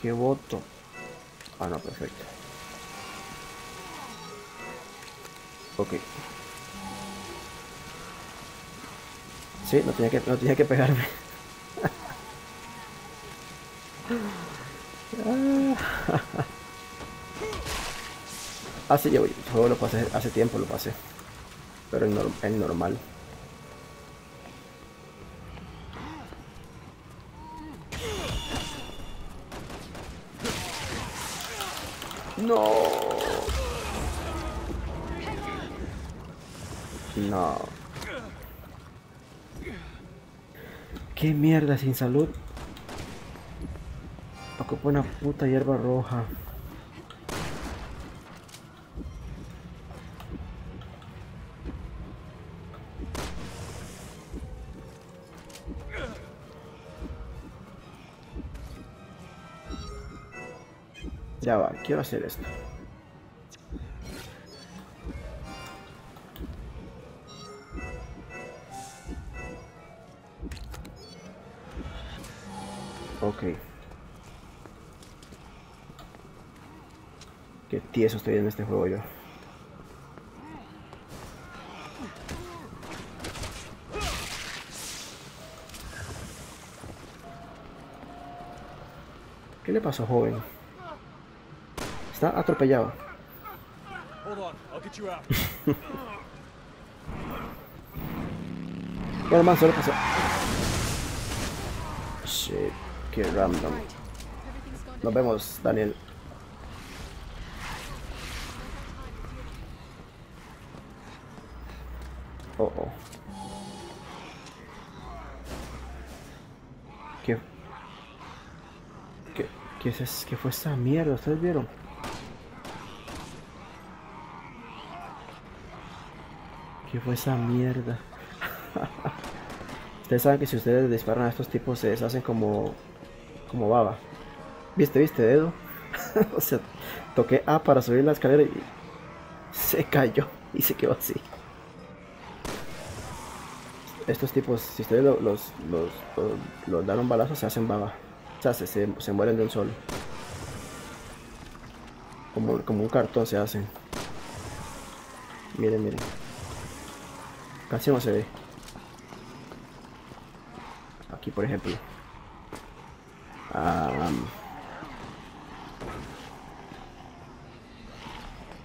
¿Qué voto? Ah, no, perfecto. Ok. Sí, no tenía que, no tenía que pegarme. ah, sí, yo, yo lo pasé hace tiempo, lo pasé. Pero en, nor- en normal. No. No. ¿Qué mierda sin salud? Ocupa una puta hierba roja. Ya va, quiero hacer esto. Qué tieso estoy en este juego yo. ¿Qué le pasó, joven? Está atropellado. Bueno, man, solo pasó. Shit, qué random. Nos vemos, Daniel. Qué fue esa mierda? ¿Ustedes vieron? ¿Qué fue esa mierda? Ustedes saben que si ustedes disparan a estos tipos se deshacen como como baba. ¿Viste, viste, dedo? o sea, toqué A para subir la escalera y se cayó y se quedó así. Estos tipos, si ustedes lo- los, los, los, los dan un balazo, se hacen baba. O sea, se, se, se mueren de un solo. Como, como un cartón se hacen. Miren, miren. Casi no se ve. Aquí, por ejemplo. Ah,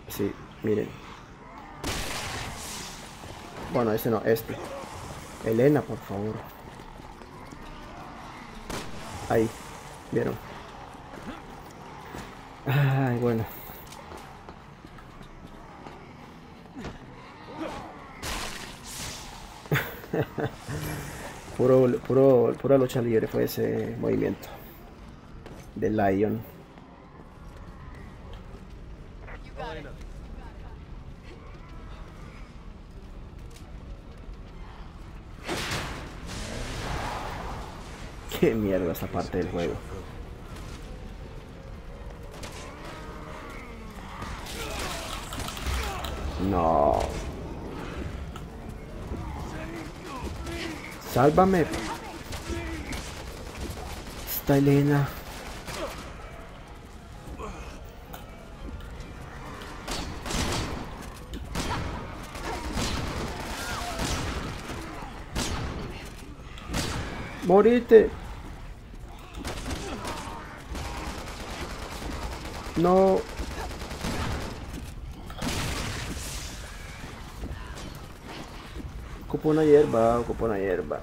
sí, miren. Bueno, ese no, este. Elena, por favor. Ahí, ¿vieron? Ay, bueno. puro, puro, pura lucha libre fue ese movimiento de Lion. Qué mierda esta parte del juego. No. Sálvame. Está Elena. Morite. No. Ocupo una hierba, ocupo una hierba.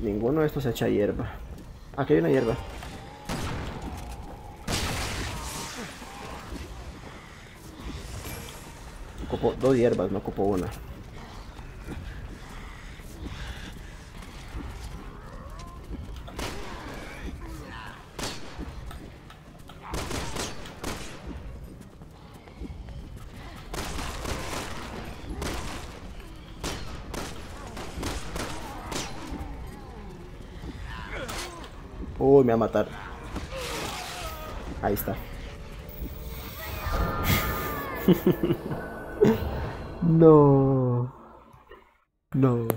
Ninguno de estos echa hierba. Aquí hay una hierba. Ocupo dos hierbas, no ocupo una. Uy, me va a matar. Ahí está. no. No.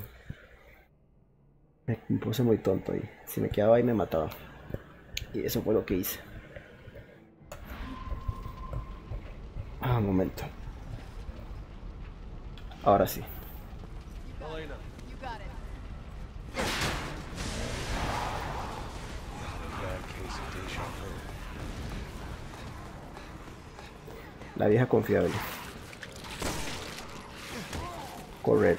Me puse muy tonto ahí. Si me quedaba ahí me mataba. Y eso fue lo que hice. Ah, momento. Ahora sí. La vieja confiable. Correr.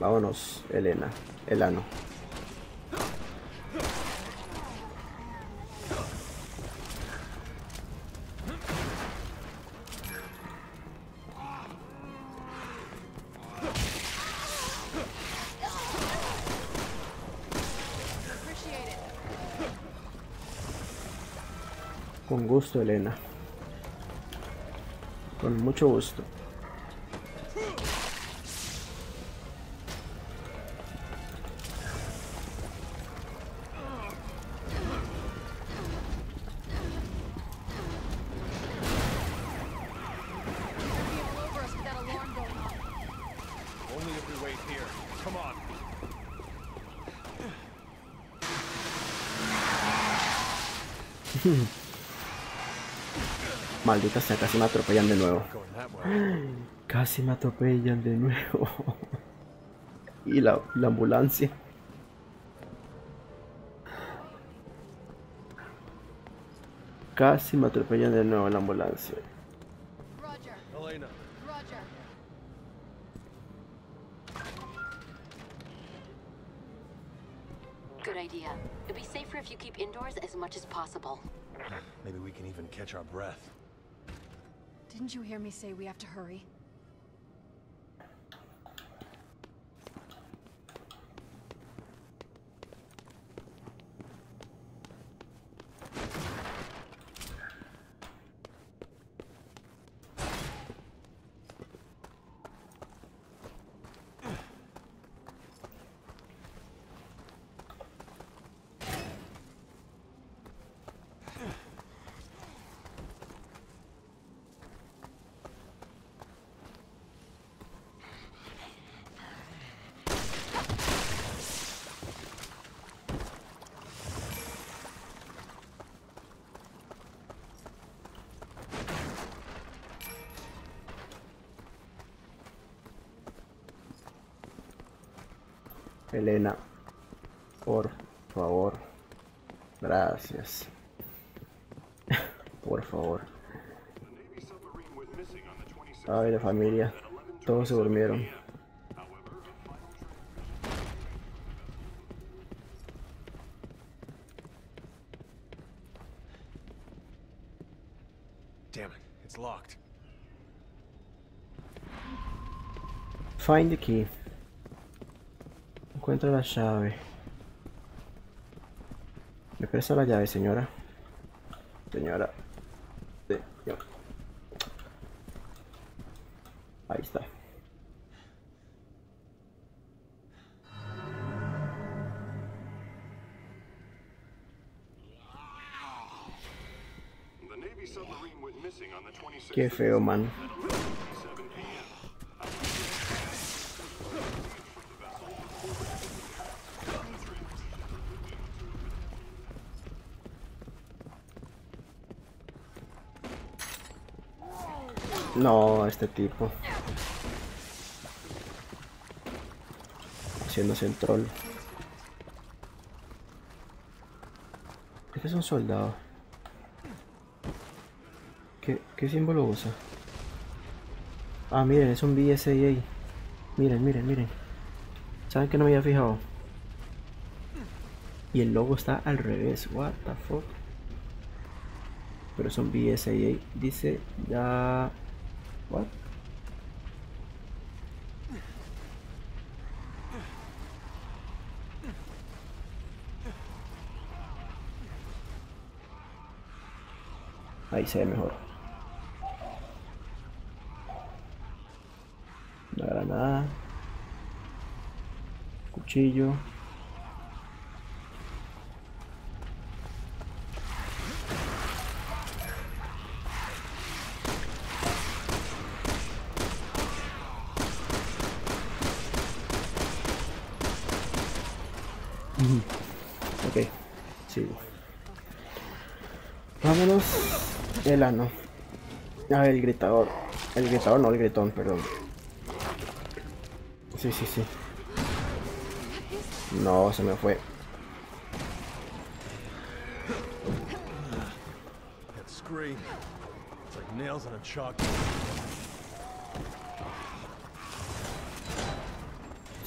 Vámonos, Elena. Elano. Elena. Con mucho gusto. Maldita sea, casi me atropellan de nuevo. Casi me atropellan de nuevo. y la, la ambulancia. Casi me atropellan de nuevo la ambulancia. Hurry? Elena, por favor. Gracias. por favor. Ay, la familia. Todos se durmieron. Damn it, it's locked. Find the key encuentro la llave. Me la llave, señora. Señora. Señora. Ahí está. Qué feo, man. No, este tipo. Haciéndose en troll. Este es un soldado. ¿Qué, qué símbolo usa? Ah, miren, es un BSAA. Miren, miren, miren. ¿Saben que no me había fijado? Y el logo está al revés. What the fuck? Pero es un BSAA. Dice ya... What? Ahí se ve mejor. Una granada. Cuchillo. Ujú. Ok, sigo. Vámonos. Ano. Ah, el gritador. El gritador, no, el gritón, perdón. Sí, sí, sí. No, se me fue.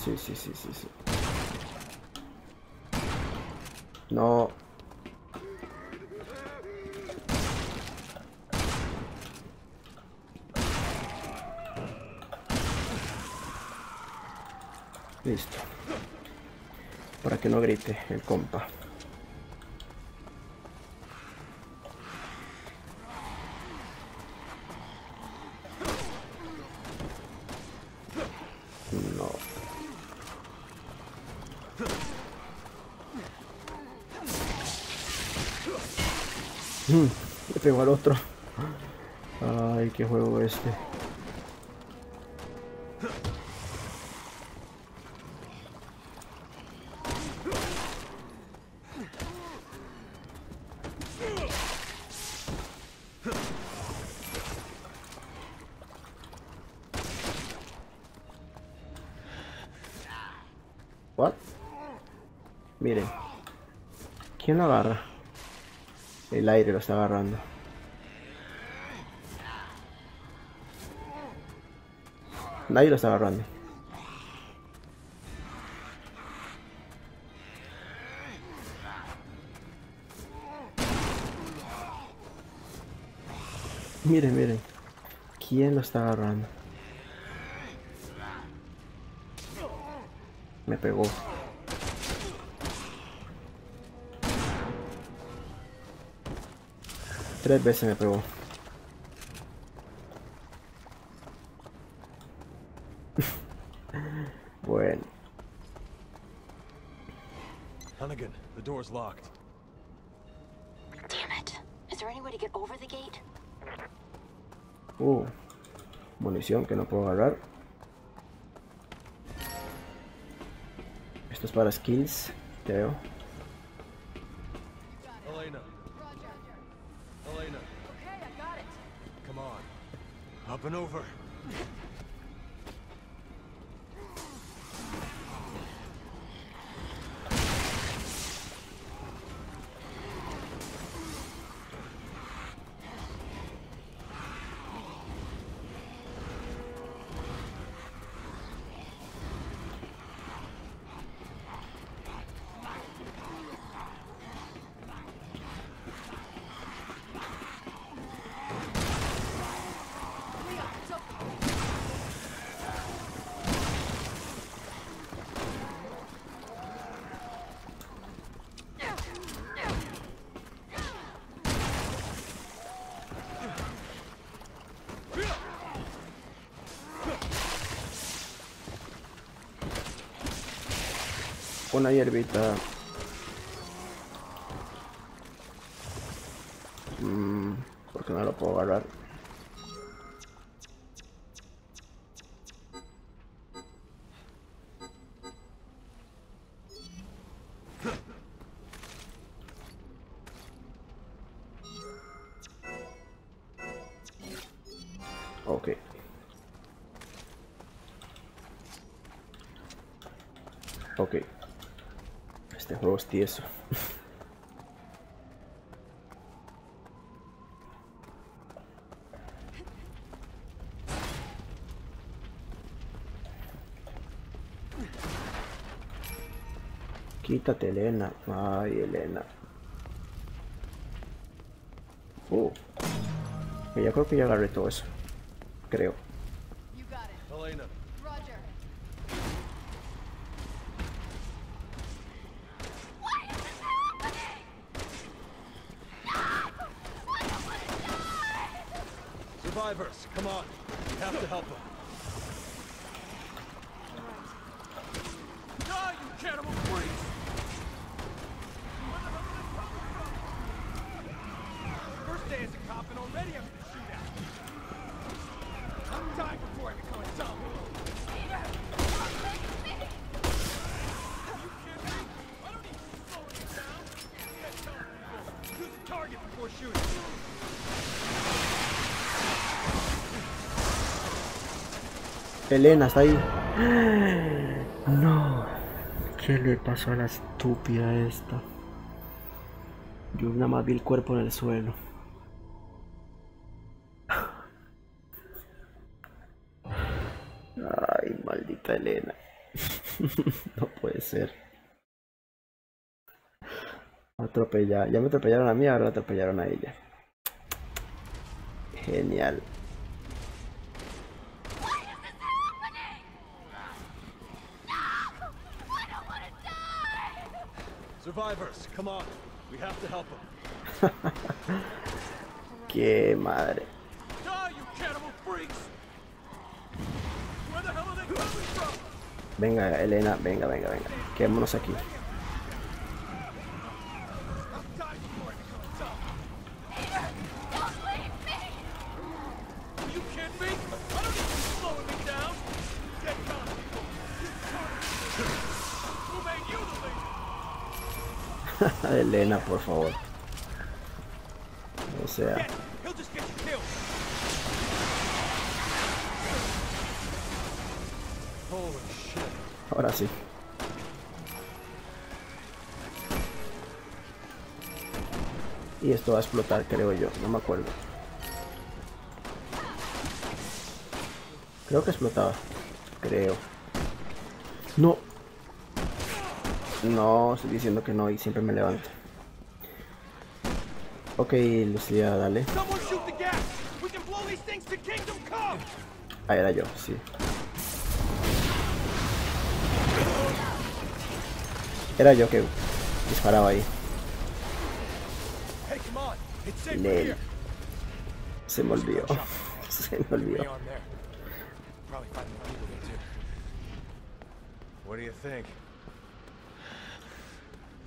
Sí, sí, sí, sí, sí. No. Listo. Para que no grite el compa. No. Mm, Le pegó al otro. Ay, qué juego este. ¿Quién lo agarra? El aire lo está agarrando. Nadie lo está agarrando. Miren, miren. ¿Quién lo está agarrando? Me pegó. Tres veces me pegó. bueno, Hunnigan, the door's locked. Damn it. Is there any way to get over the gate? uh, munición que no puedo agarrar. Esto es para skills, creo. Una hierbita. Juego es tieso. Quítate, Elena. Ay, Elena. Uh. Ya creo que ya agarré todo eso. Creo. Survivors, come on. We have to help them. Elena está ahí. No. ¿Qué le pasó a la estúpida esta? Y una más vi el cuerpo en el suelo. Ay, maldita Elena. No puede ser. Atropella. Ya me atropellaron a mí, ahora atropellaron a ella. Genial. Survivors, come on. We have to help them. Qué madre. Die, you cannibal freaks! Where the hell are they coming from? Venga, Elena, venga, venga, venga. Quedémonos aquí. I'm dying before I become a zombie. Are you kidding me? I don't need you slowing me down! Get telling people. Who made you the leader? Elena, por favor. O sea, ahora sí. Y esto va a explotar, creo yo. No me acuerdo. Creo que explotaba. Creo. No. No, estoy diciendo que no y siempre me levanto. Ok, Lucía, dale. Someone shoot the gas. We can blow these things to Kingdom Come. Ah, era yo, sí. Era yo que disparaba ahí. Hey, come on. It's safe Nel. here. Se me olvidó. Se me olvidó. What do you think?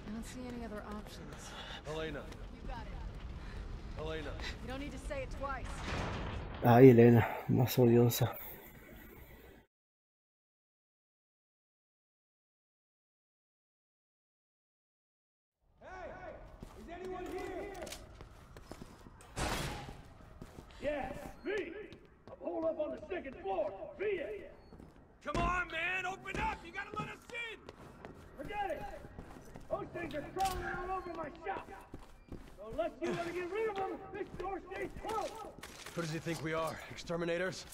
I don't see any other options. Helena. You got it. Helena. You don't need to say it twice. Ay, Elena, más odiosa. Yes, me. I'm holed up on the second floor. Be it. Come on, man! Open up! You gotta let us in! Forget it. Those things are crawling all over my shop. So unless you want to get rid of them, this door stays closed. Who does he think we are? Exterminators?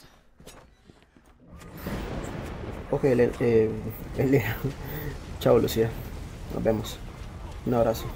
Ok. Eh, Elena. Chao, Lucía. Nos vemos. Un abrazo.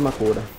Última cura.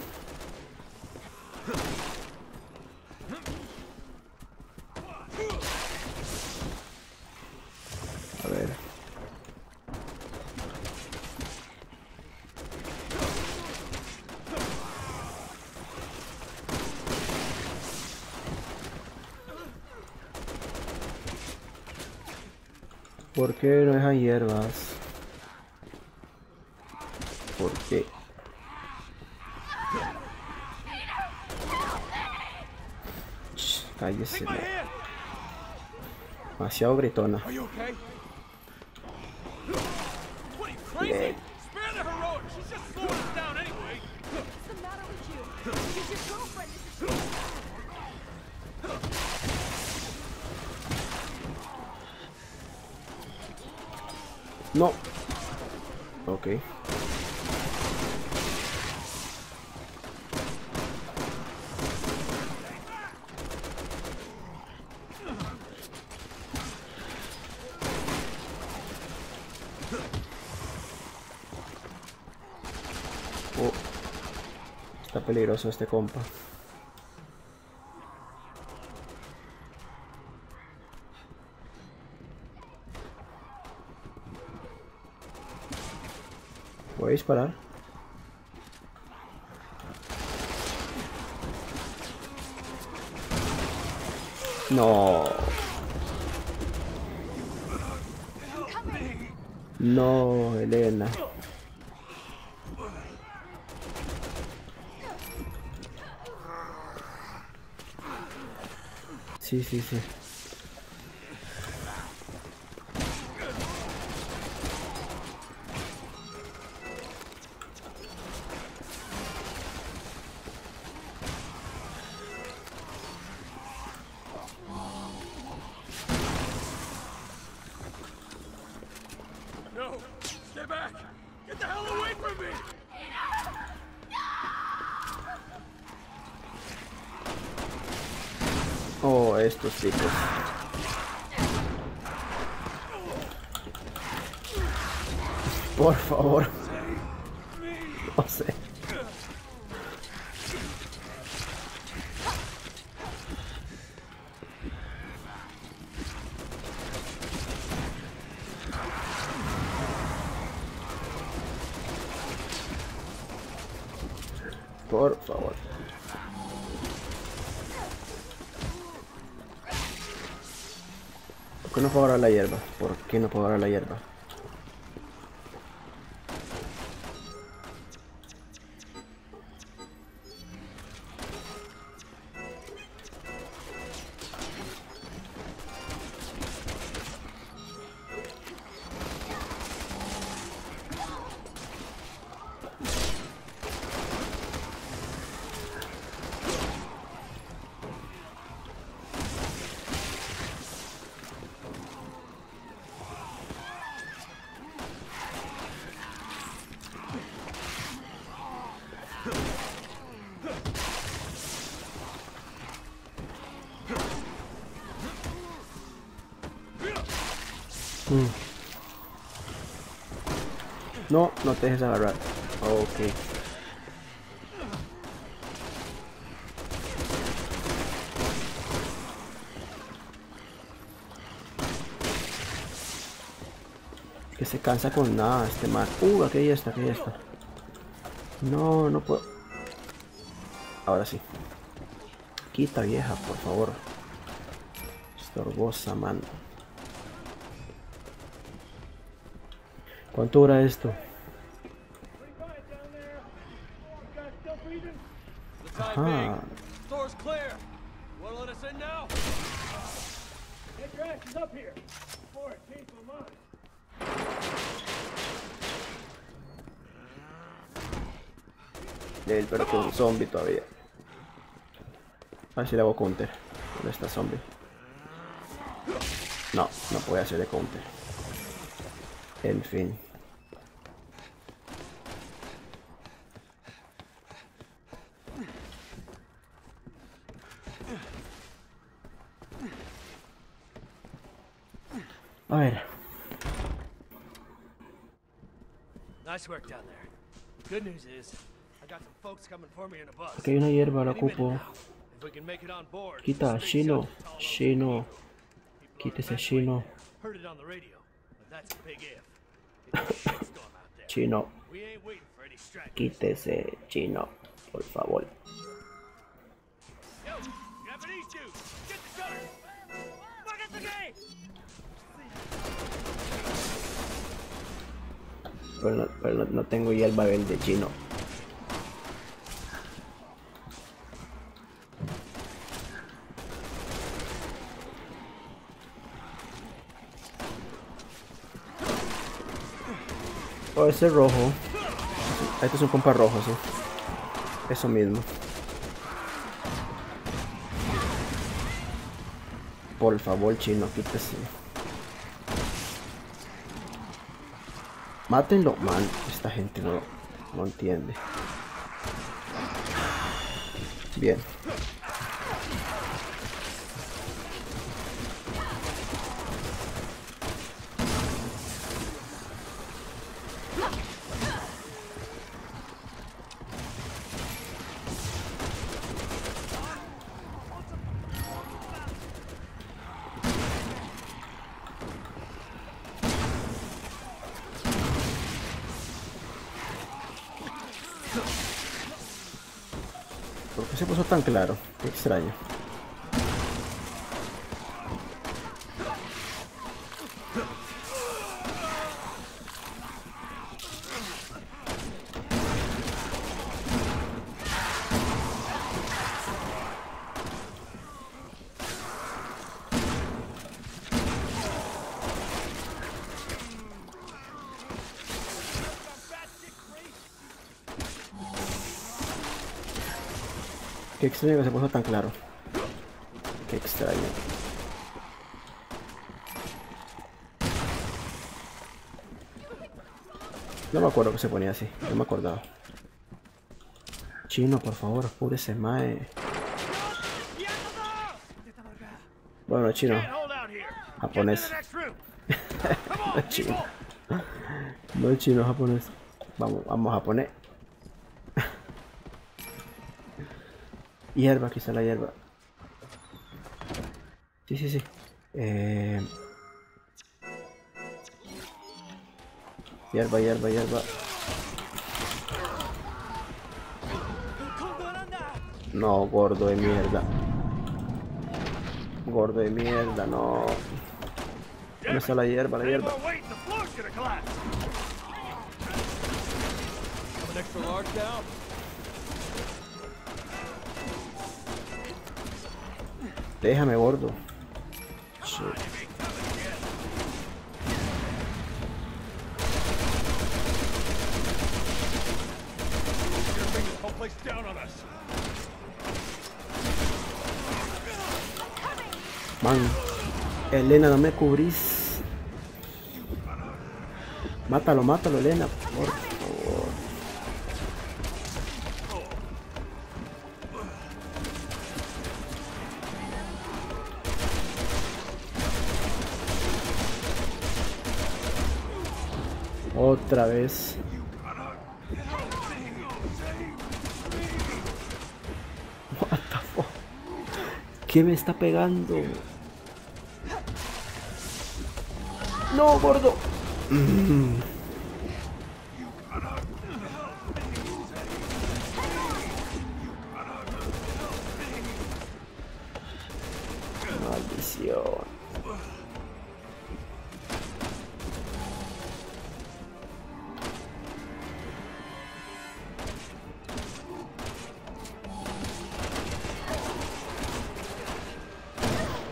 Demasiado gritona. Are you okay? What are you crazy? Bien. Spare the heroic. She's just slowing us down anyway. What's the matter with you? Because your girlfriend is No. Ok. Oh. Peligroso este compa. Voy a disparar. No. No, Elena. Sí, sí, sí. Por favor. ¿Por qué no puedo agarrar la hierba? ¿Por qué no puedo agarrar la hierba? No, te dejes agarrar. Ok. Que se cansa con nada este man. Uh, aquí ya está, aquí ya está. No, no puedo. Ahora sí. Quita vieja, por favor. Estorbosa, man. ¿Cuánto dura esto? Pretty quiet down there. You guys still breathing? The time Ajá. being, store's clear. Wanna let us in now? Get your asses up here before it changes my mind. Del, pero con zombie todavía. A ver si le hago counter con esta zombie. No, no puede hacerle counter. En fin. A ver, Nice work down there. Good news is, aquí hay una hierba, la ocupo. Quita, Shino, Shino. Quítese. Shino. Chino, quítese, chino, por favor. Pero no, pero no, no tengo hierba verde chino. Oh, ese rojo. Este es un compa rojo, sí. Eso mismo. Por favor, chino, quítese. Mátenlo, man. Esta gente no, no entiende. Bien. ¿Por qué se puso claro? Extraño. Qué extraño que se puso tan claro. Qué extraño. No me acuerdo que se ponía así, no me acordaba. Chino, por favor, apúrese, mae. Bueno, chino. Japonés. No chino. No chino, japonés. Vamos, vamos a Hierba, aquí está la hierba. Sí, sí, sí. Eh... Hierba, hierba, hierba. No, gordo de mierda. Gordo de mierda, no. ¿Dónde está la hierba, la hierba? On us. Man. Elena, no me cubrís. Mátalo, mátalo, Elena. Vez. What the fuck? ¿Qué me está pegando? No, gordo. Mm.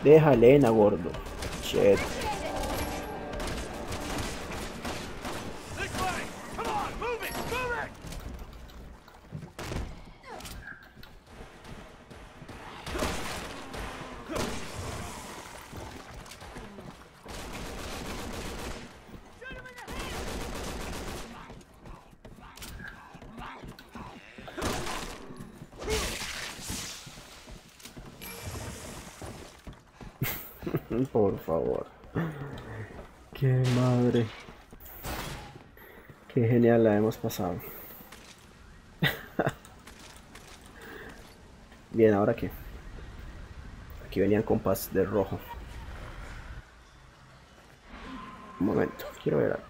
Deja a Elena, gordo. Shit. This way! Come on, move it, move it! Por favor. Qué madre. Qué genial la hemos Bien, ¿ahora qué? Aquí venían compas de rojo. Un momento, quiero ver algo.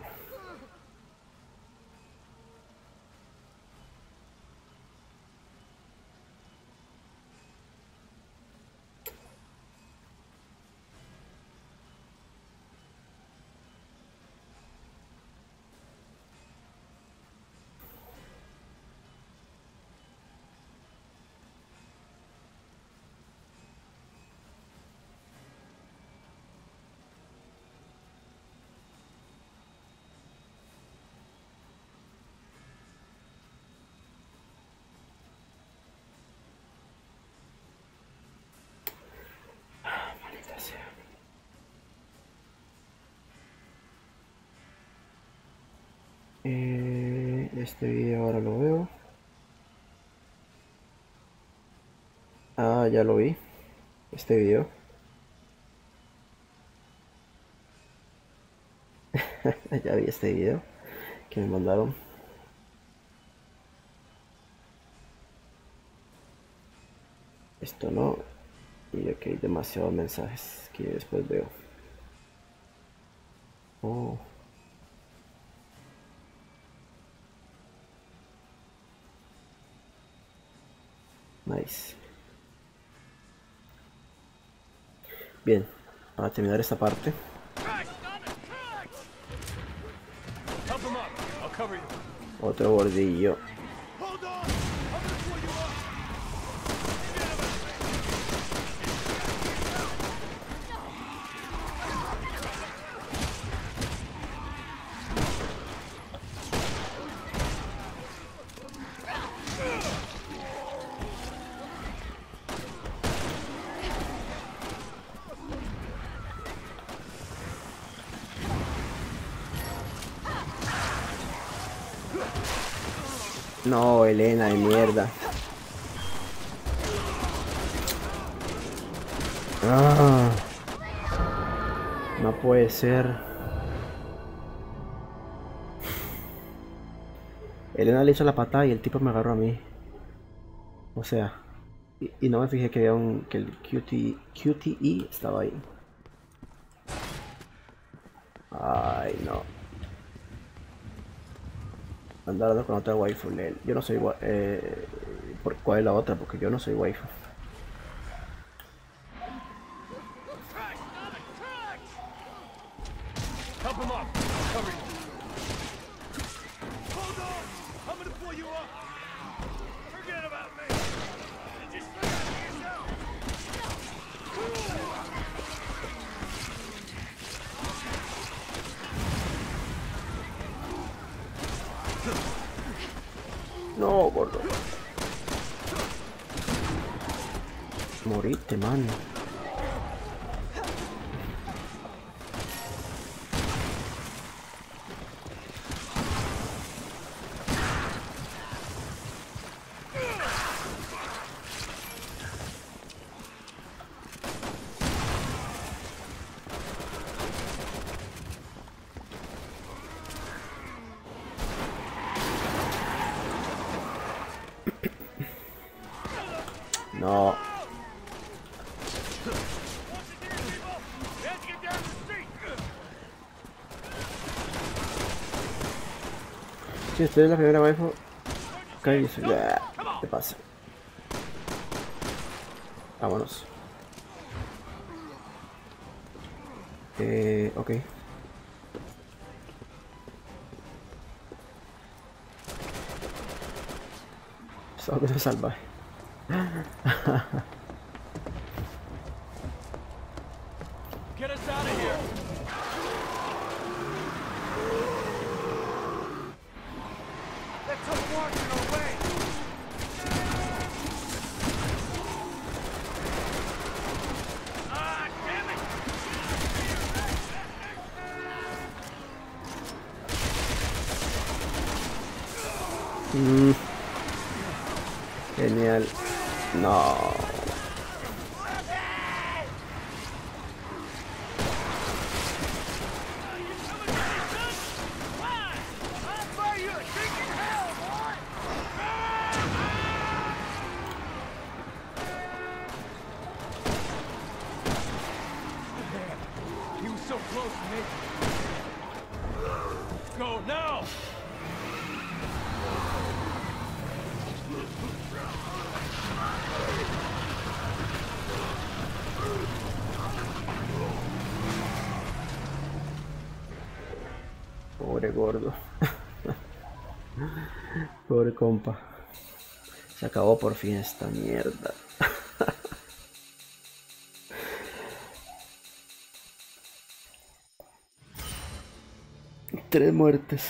Este video ahora lo veo. Ah, ya lo vi. Este video. ya vi este video que me mandaron. Esto no. Y aquí hay demasiados mensajes que después veo. Oh. Nice. Bien, para terminar esta parte. Otro bordillo. Hold on. I'm gonna pull you up. No, Elena de mierda. Ah, no ser. Elena le hizo la patada y el tipo me agarró a mí. O sea, y, no me fijé que, había un, que el QT, QTE estaba ahí. Ay, no. Andar con otra waifu. Yo no soy eh, ¿por ¿Cuál es la otra? Porque yo no soy waifu. Help him up. I'll cover you. Hold on. I'm gonna pull you up. Forget about me. Just look after yourself. No, gordo. Morite, mano. No. Let's get down the street. Si usted es la primera waifu, cállese. Ya, ¿Qué pasa? Vámonos. Eh, ok. Solo que se salvaje. acabó por fin esta mierda. Tres muertes.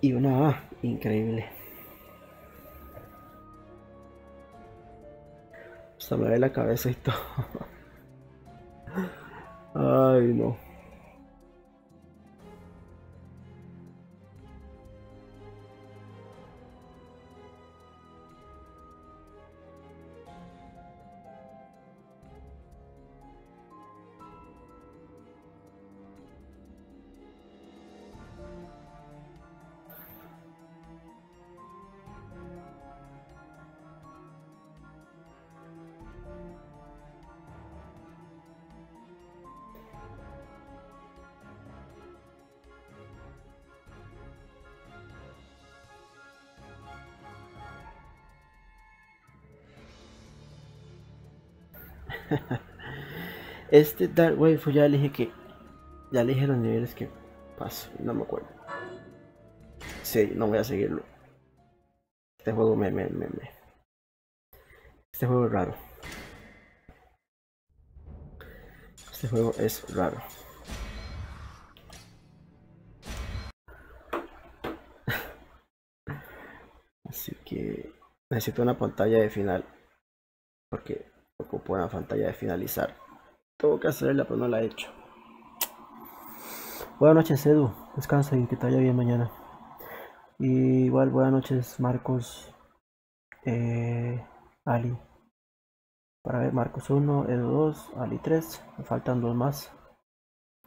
Y una A. Increíble. Hasta me ve la cabeza y todo. Este Dark Wave fue ya elige que. Ya elige los niveles que paso. No me acuerdo. Sí, no voy a seguirlo. Este juego me, me, me, me. Este juego es raro. Este juego es raro. Así que necesito una pantalla de final. Porque una pantalla de finalizar. Tengo que hacerla, pero no la he hecho. Buenas noches, Edu. Descansa y que te vaya bien mañana. Igual, buenas noches, Marcos. Eh, Ali. Para ver, Marcos 1, Edu 2, Ali 3. Me faltan dos más.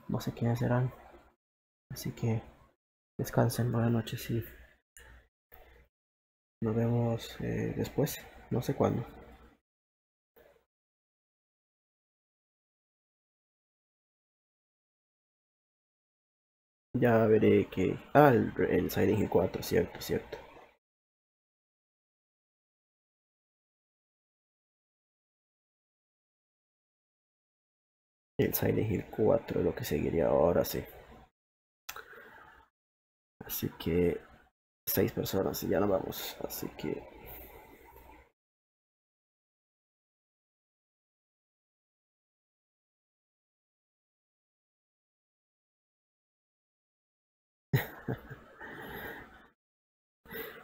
No sé quiénes serán. Así que descansen, buenas noches y nos vemos eh, después. No sé cuándo. Ya veré que... Ah, el, el Silent Hill 4, cierto, cierto. El Silent Hill 4 lo que seguiría ahora, sí. Así que... Seis personas y ya nos vamos. Así que...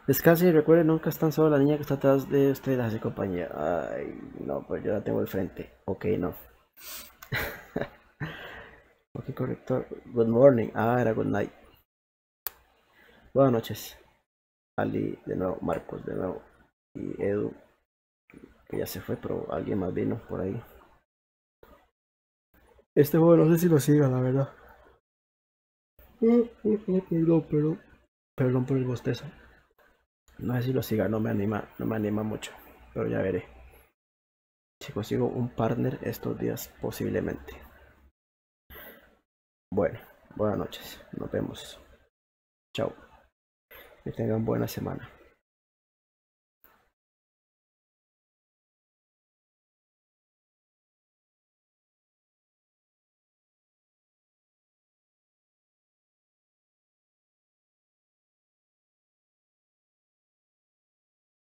Descanse y recuerde, nunca están solo la niña que está atrás de ustedes hace compañía. Ay, no, pues yo la tengo al frente. Ok, no. ok, correcto. Good morning. Ah, era good night. Buenas noches. Ali, de nuevo, Marcos, de nuevo. Y Edu, que ya se fue, pero alguien más vino por ahí. Este juego no sé si lo siga, la verdad. Perdón, perdón. Perdón por el bostezo. No sé si lo siga, no me anima, no me anima mucho, pero ya veré. Si consigo un partner estos días, posiblemente. Bueno, buenas noches, nos vemos. Chao. Que tengan buena semana.